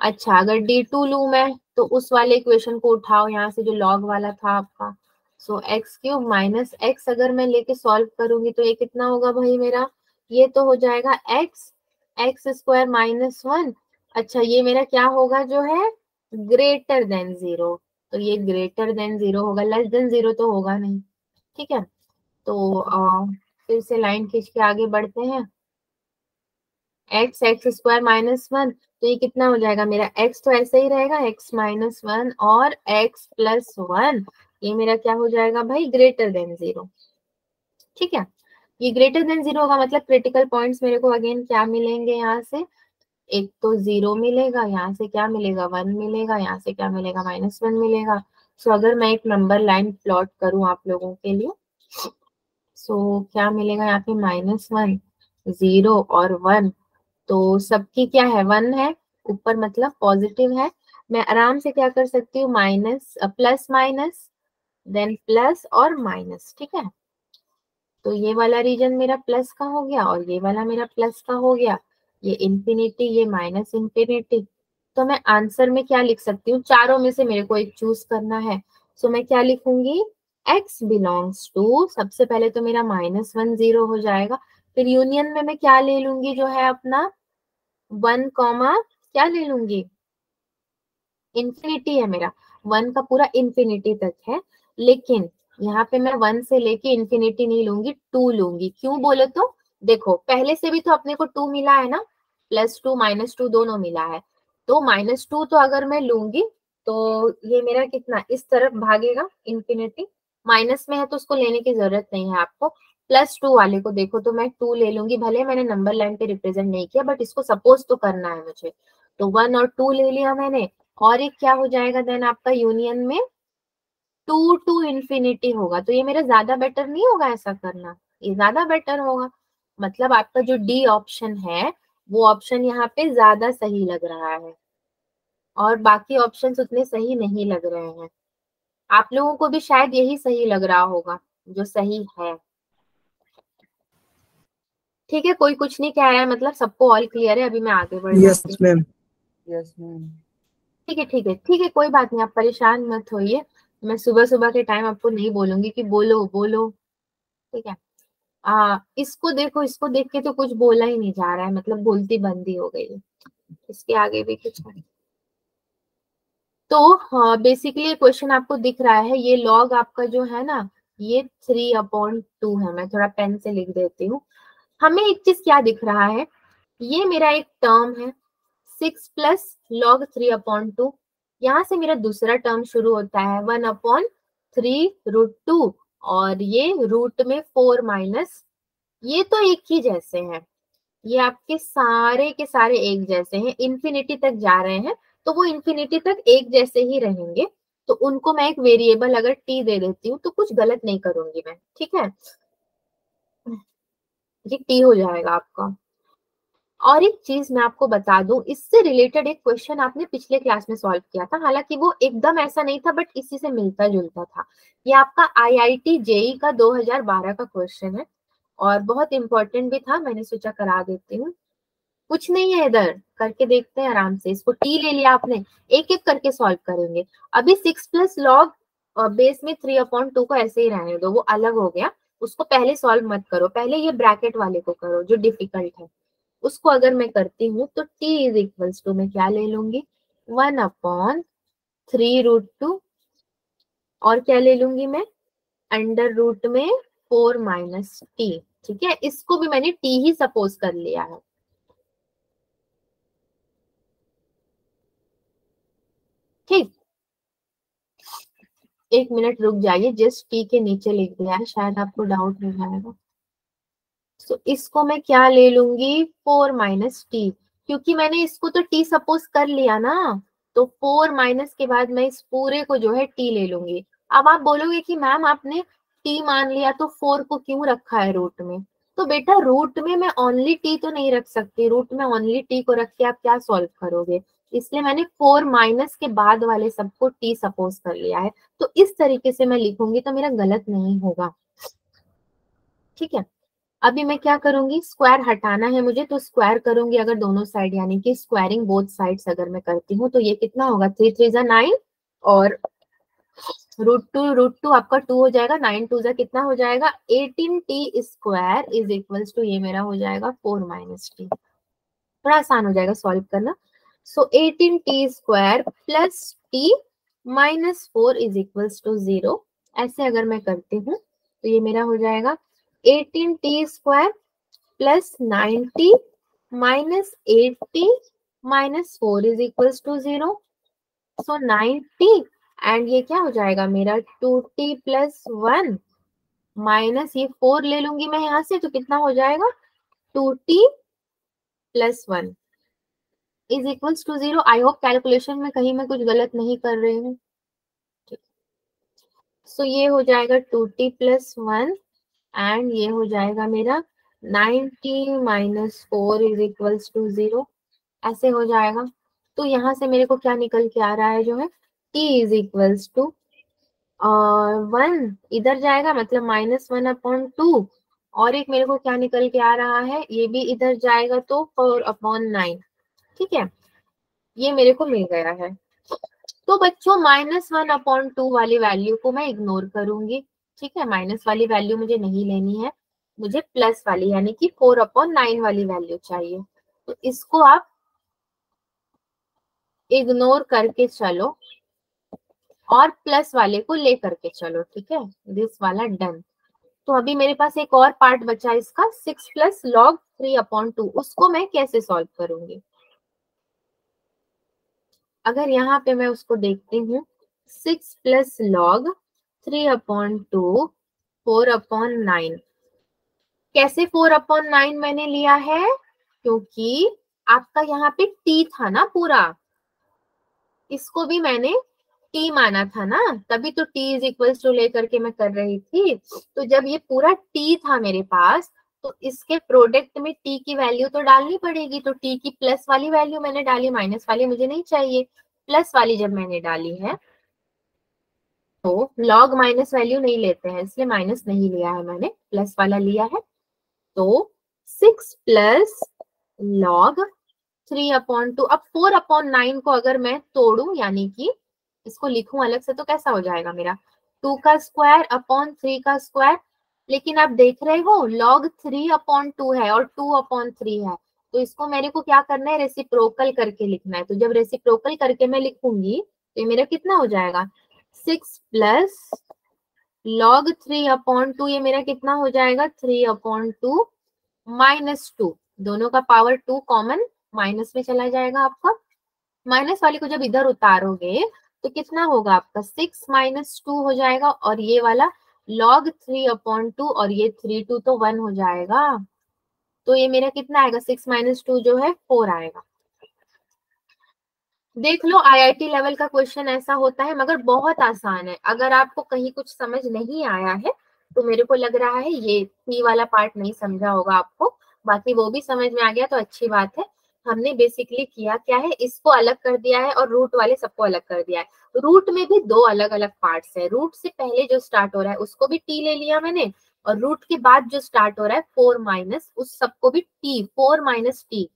अच्छा अगर डी टू लू मैं तो उस वाले इक्वेशन को उठाओ, यहाँ से जो लॉग वाला था आपका। So x cube minus x अगर मैं लेके सॉल्व करूँगी तो ये कितना होगा भाई मेरा? ये तो हो जाएगा x x square minus one अच्छा ये मेरा क्या होगा जो है? ग्रेटर देन ज़ीरो तो ये ग्रेटर देन ज़ीरो होगा लेस देन ज़ीरो तो होगा नहीं। ठीक है? तो फिर से लाइन खींच के आगे बढ़ते हैं। X x square minus one तो ये कितना हो जाएगा मेरा? एक्स तो ऐसे ही रहेगा एक्स माइनस वन और एक्स प्लस वन ये मेरा क्या हो जाएगा भाई? ग्रेटर देन ज़ीरो ठीक है? ये ग्रेटर देन ज़ीरो होगा मतलब क्रिटिकल पॉइंट्स मेरे को अगेन क्या मिलेंगे यहाँ से? एक तो ज़ीरो मिलेगा, यहाँ से क्या मिलेगा? वन मिलेगा, यहाँ से क्या मिलेगा? माइनस वन मिलेगा। सो अगर मैं एक नंबर लाइन प्लॉट करूँ आप लोगों के लिए सो so, क्या मिलेगा यहाँ पे माइनस वन ज़ीरो और वन तो सबकी क्या है? वन है ऊपर मतलब पॉजिटिव है। मैं आराम से क्या कर सकती हूँ? Minus plus minus then plus और माइनस ठीक है? तो ये वाला रीजन मेरा प्लस का हो गया और ये वाला मेरा प्लस का हो गया। ये इंफिनिटी ये माइनस इंफिनिटी तो मैं आंसर में क्या लिख सकती हूँ? चारों में से मेरे को एक चूज़ करना है। सो so, मैं क्या लिखूँगी? X बिलोंग्स टू सबसे पहले तो मेरा माइनस वन ज़ीरो हो जाएगा। फिर यूनियन में मैं क्या ले लूँगी जो है अपना? वन कॉमा क्या ले लूँगी? इंफिनिटी है मेरा। वन का पूरा इंफिनिटी तक है। लेकिन यहाँ पे मैं वन से लेके इंफिनिटी नहीं लूँगी टू लूँगी। क्यों बोले तो? देखो, पहले से भी तो अपने को टू मिला है ना? प्लस टू माइनस टू दोनों मिला है। तो माइनस टू तो अगर मैं लूँगी तो ये मेरा कितना? इस तरफ़ भागेगा इंफिनिटी माइनस में है तो उसको लेने की ज़रूरत नहीं है आपको। प्लस टू वाले को देखो तो मैं टू ले लूँगी, भले मैंने नंबर लाइन पे रिप्रेजेंट नहीं किया, बट इसको सपोज़ तो करना है मुझे। तो वन और टू ले लिया मैंने, और एक क्या हो जाएगा देन आपका यूनियन में? टू टू इंफिनिटी होगा। तो ये मेरा ज़्यादा बेटर नहीं होगा ऐसा करना? ये ज़्यादा बेटर होगा। मतलब आपका जो डी ऑप्शन है, वो ऑप्शन यहाँ पे ज़्यादा सही लग रहा है। और बाकी ऑप्शंस उतने सही नहीं लग रहे हैं। आप लोगों को भी शायद यही सही लग रहा होगा जो सही है। ठीक है कोई कुछ नहीं कह रहा है मतलब सबको ऑल क्लियर है अभी मैं आगे बढ़ यस जाती हूँ। मैम Yes, ठीक है ठीक है ठीक है कोई बात नहीं आप परेशान मत होइए। मैं सुबह सुबह के टाइम आपको नहीं बोलूँगी कि बोलो बोलो। ठीक है। आ, इसको देखो इसको देख के तो कुछ बोला ही नहीं जा रहा है मतलब बोलती बंदी हो गई है। इसके आगे भी कुछ है। तो बेसिकली क्वेश्चन आपको दिख रहा है, ये लॉग आपका जो है ना, ये थ्री अपॉन टू है, मैं थोड़ा पेन से लिख देती हूँ। हमें एक चीज़ क्या दिख रहा है? ये मेरा एक टर्म है six plus log three upon two यहाँ से मेरा दूसरा टर्म शुरू होता है one upon three root two और ये रूट में फोर माइनस ये तो एक ही जैसे हैं, ये आपके सारे के सारे एक जैसे हैं इन्फिनिटी तक जा रहे हैं। तो वो इन्फिनिटी तक एक जैसे ही रहेंगे तो उनको मैं एक वेरिएबल अगर टी दे देती हूँ तो कुछ गलत नहीं करूँगी मैं, ठीक है? ये टी हो जाएगा आपका। और एक चीज़ मैं आपको बता दूँ, इससे रिलेटेड एक क्वेश्चन आपने पिछले क्लास में सॉल्व किया था, हालाँकि वो एकदम ऐसा नहीं था बट इसी से मिलता जुलता था। ये आपका आईआईटी जेई का 2012 का क्वेश्चन है, और बहुत इंपॉर्टेंट भी था, मैंने सोचा करा देती हूँ। कुछ नहीं है इधर। करके देखते हैं आराम से। इसको टी ले लिया आपने। एक एक करके सॉल्व करेंगे। अभी सिक्स प्लस लॉग बेस में थ्री अपॉइंट टू को ऐसे ही रहने दो। वो अलग हो गया। उसको पहले सॉल्व मत करो। पहले ये ब्रैकेट वाले को करो, जो डिफ़िकल्ट है। उसको अगर मैं करती हूँ तो टी इज़ इक्वल्स टू मैं क्या ले लूँगी? One upon three root two और क्या ले लूँगी मैं? अंडर रूट में फोर माइनस टी ठीक है? इसको भी मैंने टी ही सपोज़ कर लिया है। ठीक। एक मिनट रुक जाइए जस्ट टी के नीचे लिख दिया है, शायद आपको डाउट हो जाएगा। तो इसको मैं क्या ले लूँगी? फोर माइनस टी क्योंकि मैंने इसको तो टी सपोज़ कर लिया ना तो फोर माइनस के बाद मैं इस पूरे को जो है टी ले लूँगी। अब आप बोलोगे कि मैम आपने टी मान लिया तो फोर को क्यों रखा है रूट में? तो बेटा रूट में मैं ओनली टी तो नहीं रख सकती रूट में ओनली टी को रख के आप क्या सॉल्व करोगे? इसलिए मैंने फोर माइनस के बाद वाले सबको टी सपोज़ कर लिया है। तो इस तरीके से मैं लिखूँगी तो मेरा गलत नहीं होगा। ठीक है? अभी मैं क्या करूँगी? स्क्वायर हटाना है मुझे तो स्क्वायर करूँगी अगर दोनों साइड यानी कि स्क्वायरिंग बोथ साइड्स अगर मैं करती हूँ तो ये कितना होगा? थ्री थ्री जा नाइन और रूट टू रूट टू आपका टू हो जाएगा नाइन टू जा कितना हो जाएगा? Eighteen t square is equals to ये मेरा हो जाएगा फोर माइनस टी थोड़ा आसान हो जाएगा सॉल्व करना। Eighteen t square plus t minus four is equals to zero ऐसे अगर मैं करती हूँ तो ये मेरा हो जाएगा। Eighteen t square plus ninety minus eighty minus four is equals to zero so ninety and ये क्या हो जाएगा मेरा? Two t plus one minus ये फोर ले लूँगी मैं यहाँ से तो कितना हो जाएगा? Two t plus one is equals to zero I hope calculation में कहीं मैं कुछ गलत नहीं कर रही हूँ। सो so, ये हो जाएगा two t plus one and ये हो जाएगा मेरा ninety minus four is equals to zero ऐसे हो जाएगा। तो यहाँ से मेरे को क्या निकल के आ रहा है जो है? T is equals to one. इधर जाएगा मतलब माइनस वन अपॉन टू। और एक मेरे को क्या निकल के आ रहा है? ये भी इधर जाएगा तो फोर अपॉन नाइन। ठीक है? ये मेरे को मिल गया है। तो बच्चों माइनस वन अपॉन टू वाली वैल्यू को मैं इग्नोर करूँगी। ठीक है? माइनस वाली वैल्यू मुझे नहीं लेनी है। मुझे प्लस वाली, यानी कि फोर अपॉन नाइन वाली वैल्यू चाहिए। तो इसको आप इग्नोर करके चलो और प्लस वाले को ले करके चलो। ठीक है? दिस वाला डन तो अभी मेरे पास एक और पार्ट बचा इसका। Six plus log three upon two उसको मैं कैसे सॉल्व करूँगी? अगर यहाँ पे मैं उसको देखती हूँ six plus log three upon two four upon nine कैसे फोर अपॉन नाइन मैंने लिया है? क्योंकि आपका यहाँ पे टी था ना पूरा। इसको भी मैंने टी माना था ना। तभी तो टी इज़ इक्वल टू लेकर के मैं कर रही थी। तो जब ये पूरा टी था मेरे पास तो इसके प्रोडक्ट में टी की वैल्यू तो डालनी पड़ेगी तो टी की प्लस वाली वैल्यू मैंने डाली माइनस वाली मुझे नहीं चाहिए। प्लस वाली जब मैंने डाली है तो लॉग माइनस वैल्यू नहीं लेते हैं, इसलिए माइनस नहीं लिया है मैंने प्लस वाला लिया है। तो six plus log three upon two अब फोर अपॉन नाइन को अगर मैं तोड़ू, यानी कि इसको लिखूं अलग से तो कैसा हो जाएगा मेरा? टू का स्क्वायर अपॉन थ्री का स्क्वायर लेकिन आप देख रहे हो लॉग थ्री अपॉन टू है और टू अपॉन थ्री है। तो इसको मेरे को क्या करना है? रेसिप्रोकल करके लिखना है। तो जब रेसिप्रोकल करके मैं लिखूँगी तो ये मेरा कितना हो जाएगा? Six plus log three upon two ये मेरा कितना हो जाएगा? Three upon two minus two दोनों का पावर टू कॉमन माइनस में चला जाएगा आपका। माइनस वाले को जब इधर उतारोगे तो कितना होगा आपका? सिक्स माइनस टू हो जाएगा और ये वाला लॉग थ्री अपॉन टू और ये थ्री टू तो वन हो जाएगा। तो ये मेरा कितना आएगा? सिक्स माइनस टू जो है फोर आएगा। देख लो आईआईटी लेवल का क्वेश्चन ऐसा होता है, मगर बहुत आसान है। अगर आपको कहीं कुछ समझ नहीं आया है तो मेरे को लग रहा है ये सी वाला पार्ट नहीं समझा होगा आपको। बाकी वो भी समझ में आ गया तो अच्छी बात है। हमने बेसिकली किया क्या है? इसको अलग कर दिया है और रूट वाले सबको अलग कर दिया है। रूट में भी दो अलग अलग पार्ट्स है। रूट से पहले जो स्टार्ट हो रहा है, उसको भी टी ले लिया मैंने और रूट के बाद जो स्टार्ट हो रहा है फोर माइनस उस सबको भी टी फोर माइनस टी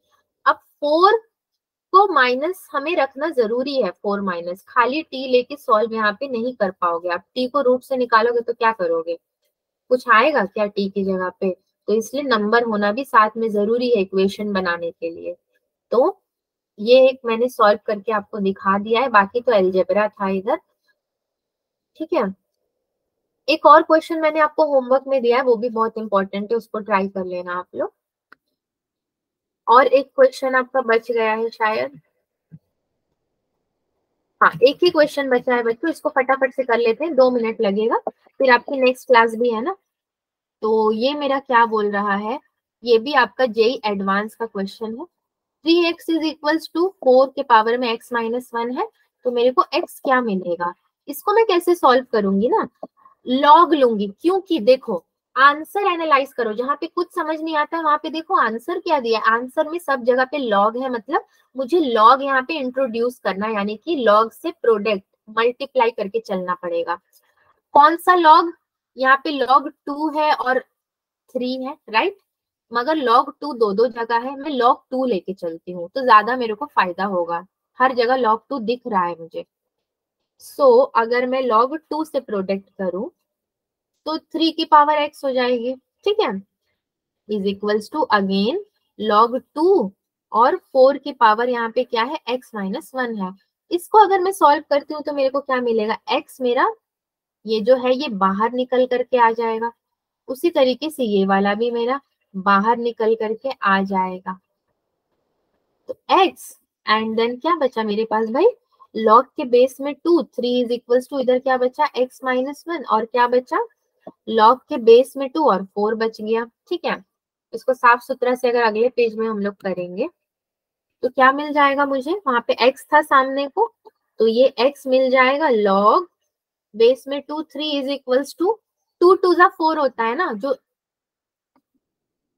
अब फोर को माइनस हमें रखना ज़रूरी है फोर माइनस खाली टी लेके सॉल्व यहाँ पे नहीं कर पाओगे। आप टी को रूट से निकालोगे तो क्या करोगे? कुछ आएगा क्या टी की जगह पे? तो इसलिए नंबर होना भी साथ में ज़रूरी है इक्वेशन बनाने के लिए। तो ये एक मैंने सॉल्व करके आपको दिखा दिया है, बाकी तो एल्जेब्रा था इधर। ठीक है? एक और क्वेश्चन मैंने आपको होमवर्क में दिया है, वो भी बहुत इंपॉर्टेंट है उसको ट्राई कर लेना आप लोग। और एक क्वेश्चन आपका बच गया है शायद। हाँ एक ही क्वेश्चन बचा है बच्चों, इसको फटाफट से कर लेते हैं, दो मिनट लगेगा, फिर आपकी नेक्स्ट क्लास भी है ना? तो ये मेरा क्या बोल रहा है, ये भी आपका जेई एडवांस का क्वेश्चन है। Three x is equals to four के पावर में एक्स माइनस वन है तो मेरे को एक्स क्या मिलेगा? इसको मैं कैसे सॉल्व करूँगी ना? लॉग लूँगी, क्योंकि देखो आंसर एनालाइज करो, जहाँ पे कुछ समझ नहीं आता, वहाँ पे देखो आंसर क्या दिया? आंसर में सब जगह पे लॉग है मतलब मुझे लॉग यहाँ पे इंट्रोड्यूस करना यानी कि लॉग से प्रोडक्ट मल्टीप्लाई करके चलना पड़ेगा। कौन सा लॉग यहाँ पे लॉग टू है और थ्री है राइट मगर लॉग टू दो दो जगह है मैं लॉग टू लेके चलती हूँ तो ज़्यादा मेरे को फ़ायदा होगा। हर जगह लॉग टू दिख रहा है मुझे। सो so, अगर मैं लॉग टू से प्रोडक्ट करूँ तो थ्री की पावर एक्स हो जाएगी ठीक है? Is equals to again log two और फोर की पावर यहाँ पे क्या है? एक्स माइनस वन है। इसको अगर मैं सॉल्व करती हूँ तो मेरे को क्या मिलेगा? एक्स मेरा ये जो है ये बाहर निकल करके आ जाएगा। उसी तरीके से ये वाला भी मेरा बाहर निकल करके आ जाएगा। तो x एंड देन क्या बचा मेरे पास भाई? लॉग के बेस में two three is equal to इधर क्या बचा? X माइनस वन और क्या बचा? लॉग के बेस में टू और फोर बच गया, ठीक है? इसको साफ़ सुथरा से अगर अगले पेज में हम लोग करेंगे तो क्या मिल जाएगा मुझे? वहाँ पे x था सामने को तो ये x मिल जाएगा लॉग बेस में two three is equals to two two जा फोर होता है ना, जो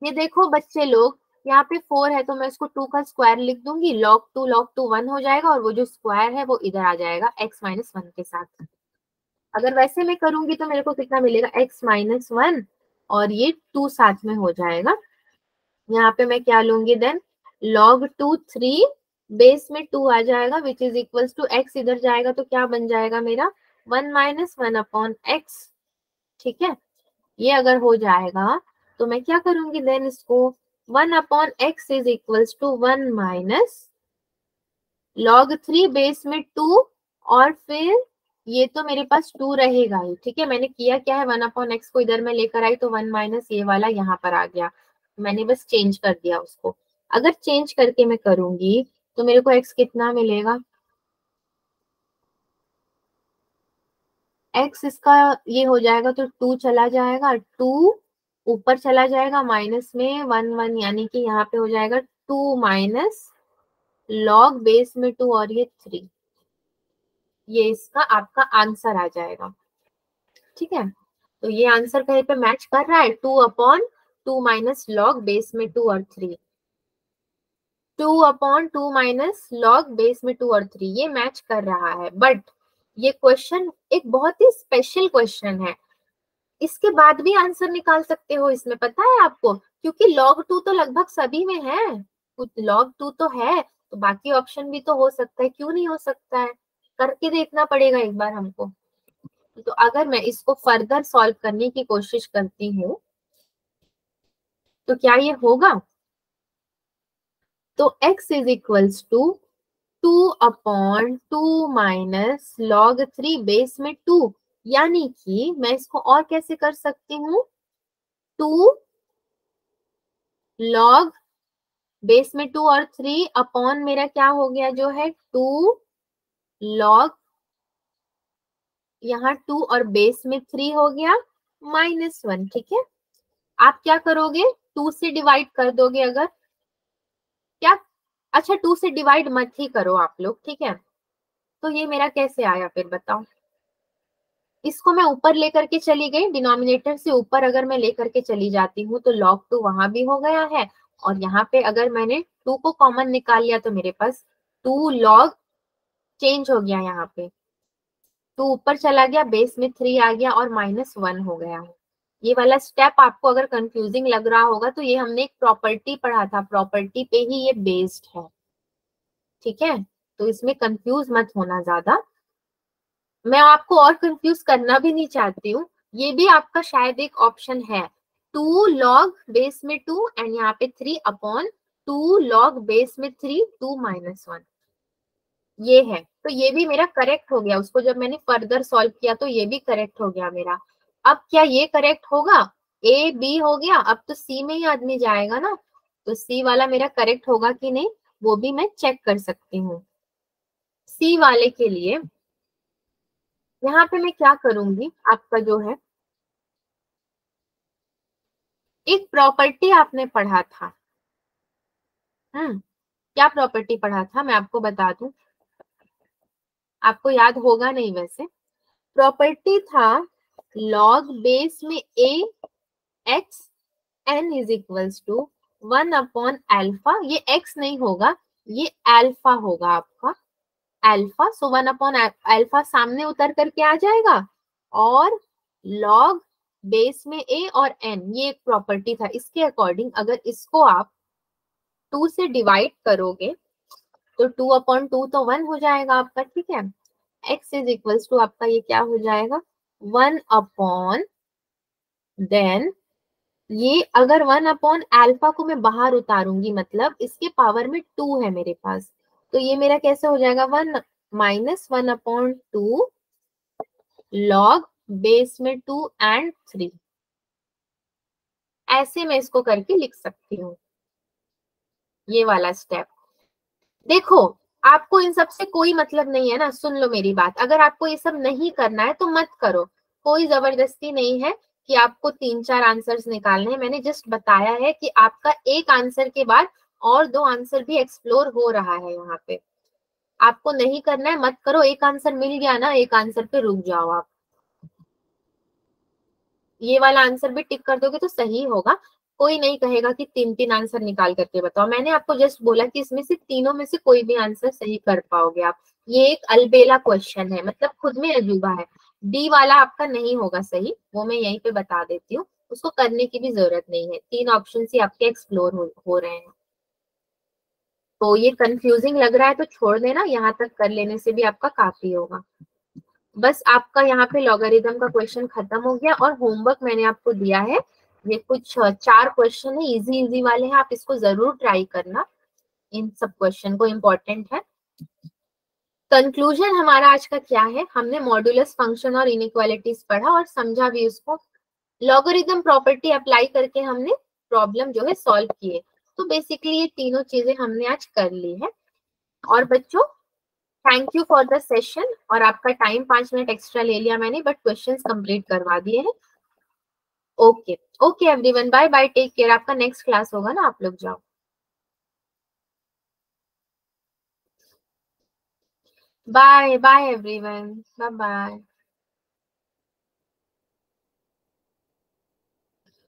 ये देखो बच्चे लोग, यहाँ पे फोर है तो मैं इसको टू का स्क्वायर लिख दूँगी log two log two one हो जाएगा और वो जो स्क्वायर है वो इधर आ जाएगा एक्स माइनस वन के साथ। अगर वैसे मैं करूँगी तो मेरे को कितना मिलेगा एक्स माइनस वन और ये टू साथ में हो जाएगा। यहाँ पे मैं क्या लूँगी then log two three base में टू आ जाएगा which is equal to x इधर जाएगा तो क्या बन जाएगा मेरा? One minus one upon x ठीक है? ये अगर हो जाएगा तो मैं क्या करूँगी देन इसको one upon x is equals to one minus log three base में टू और फिर ये तो मेरे पास टू रहेगा ही, ठीक है? मैंने किया क्या है? वन अपॉन एक्स को इधर में लेकर आई तो वन माइनस ये वाला यहाँ पर आ गया। मैंने बस चेंज कर दिया उसको। अगर चेंज करके मैं करूँगी तो मेरे को एक्स कितना मिलेगा? एक्स इसका ये हो जाएगा तो टू चला जाएगा। टू ऊपर चला जाएगा माइनस में वन वन, यानी कि यहाँ पे हो जाएगा टू माइनस लॉग बेस में टू और ये थ्री। ये इसका आपका आंसर आ जाएगा। ठीक है? तो ये आंसर कहीं पे मैच कर रहा है? Two upon two minus log base में टू और three. Two upon two minus log base में टू और थ्री, ये मैच कर रहा है। बट ये क्वेश्चन एक बहुत ही स्पेशल क्वेश्चन है। इसके बाद भी आंसर निकाल सकते हो इसमें, पता है आपको? क्योंकि लॉग टू तो लगभग सभी में है। लॉग टू तो है तो बाकी ऑप्शन भी तो हो सकता है, क्यों नहीं हो सकता है? करके देखना पड़ेगा एक बार हमको। तो अगर मैं इसको फर्दर सॉल्व करने की कोशिश करती हूँ तो क्या ये होगा? तो x is equals to two upon two minus log three base में टू यानी कि मैं इसको और कैसे कर सकती हूँ? टू लॉग बेस में टू और थ्री अपॉन मेरा क्या हो गया जो है? टू लॉग यहाँ टू और बेस में थ्री हो गया माइनस वन ठीक है? आप क्या करोगे? टू से डिवाइड कर दोगे अगर? क्या? अच्छा टू से डिवाइड मत ही करो आप लोग, ठीक है? तो ये मेरा कैसे आया फिर बताओ। इसको मैं ऊपर लेकर के चली गई। डिनोमिनेटर से ऊपर अगर मैं लेकर के चली जाती हूँ तो लॉग टू वहाँ भी हो गया है। और यहाँ पे अगर मैंने टू को कॉमन निकाल लिया तो मेरे पास टू लॉग चेंज हो गया यहाँ पे। टू ऊपर चला गया बेस में थ्री आ गया और माइनस वन हो गया है। ये वाला स्टेप आपको अगर कंफ्यूजिंग लग रहा होगा तो ये हमने एक प्रॉपर्टी पढ़ा था। प्रॉपर्टी पे ही ये बेस्ड है। ठीक है? तो इसमें कंफ्यूज मत होना ज़्यादा। मैं आपको और कंफ्यूज करना भी नहीं चाहती हूँ। ये भी आपका शायद एक ऑप्शन है। टू लॉग बेस में टू एंड यहाँ पे three upon two log base में थ्री टू माइनस वन ये है। तो ये भी मेरा करेक्ट हो गया। उसको जब मैंने फर्दर सॉल्व किया तो ये भी करेक्ट हो गया मेरा। अब क्या ये करेक्ट होगा? ए बी हो गया। अब तो सी में ही आदमी जाएगा ना। तो सी वाला मेरा करेक्ट होगा कि नहीं, वो भी मैं चेक कर सकती हूँ। सी वाले के लिए यहाँ पे मैं क्या करूँगी? आपका जो है। एक प्रॉपर्टी आपने पढ़ा था। हम्म क्या प्रॉपर्टी पढ़ा था? मैं आपको बता दूँ। आपको याद होगा नहीं वैसे। प्रॉपर्टी था लॉग बेस में a x n is equals to one upon alpha ये एक्स नहीं होगा, ये एल्फा होगा आपका। Alpha so one upon alpha सामने उतर करके आ जाएगा। और लॉग बेस में ए और एन ये एक प्रॉपर्टी था। इसके अकॉर्डिंग अगर इसको आप टू से डिवाइड करोगे तो टू अपॉन टू तो वन हो जाएगा आपका, ठीक है? एक्स इज़ इक्वल्स टू आपका ये क्या हो जाएगा? वन अपॉन देन ये अगर वन अपॉन एल्फा को मैं बाहर उतारूँगी मतलब इसके पावर में टू है मेरे पास। तो ये मेरा कैसे हो जाएगा? One minus one upon two log base में टू एंड थ्री। ऐसे मैं इसको करके लिख सकती हूँ। ये वाला स्टेप देखो, आपको इन सबसे कोई मतलब नहीं है ना? सुन लो मेरी बात। अगर आपको ये सब नहीं करना है तो मत करो। कोई ज़बरदस्ती नहीं है कि आपको तीन चार आंसर्स निकालने हैं। मैंने जस्ट बताया है कि आपका एक आंसर के बाद और दो आंसर भी एक्सप्लोर हो रहा है यहाँ पे। आपको नहीं करना है मत करो एक आंसर मिल गया ना एक आंसर पे रुक जाओ आप। ये वाला आंसर भी टिक कर दोगे तो सही होगा। कोई नहीं कहेगा कि तीन तीन आंसर निकाल करके बताओ। मैंने आपको जस्ट बोला कि इसमें से तीनों में से कोई भी आंसर सही कर पाओगे आप। ये एक अलबेला क्वेश्चन है मतलब खुद में अजूबा है। डी वाला आपका नहीं होगा सही वो मैं यहीं पे बता देती हूँ। उसको करने की भी ज़रूरत नहीं है। तीन ऑप्शन ही आपके एक्सप्लोर हो, हो रहे हैं। तो ये कंफ्यूजिंग लग रहा है तो छोड़ देना, यहाँ तक कर लेने से भी आपका काफ़ी होगा। बस आपका यहाँ पे लॉगरिदम का क्वेश्चन खत्म हो गया और होमवर्क मैंने आपको दिया है। ये कुछ चार क्वेश्चन है इजी इजी वाले हैं, आप इसको ज़रूर ट्राई करना। इन सब क्वेश्चन को इम्पोर्टेंट है। कंक्लूजन हमारा आज का क्या है? हमने मॉड्यूलस फ़ंक्शन और इनइक्वालिटीज पढ़ा और समझा भी उसको। लॉगरिदम प्रॉपर्टी अप्लाई करके हमने प्रॉब्लम जो है सॉल्व किए। तो बेसिकली ये तीनों चीज़ें हमने आज कर ली है। और बच्चों thank you for the session और आपका टाइम पाँच मिनट एक्स्ट्रा ले लिया मैंने बट क्वेश्चन कंप्लीट करवा दिए हैं। Okay okay everyone bye bye take care आपका नेक्स्ट क्लास होगा ना, आप लोग जाओ। Bye bye everyone bye bye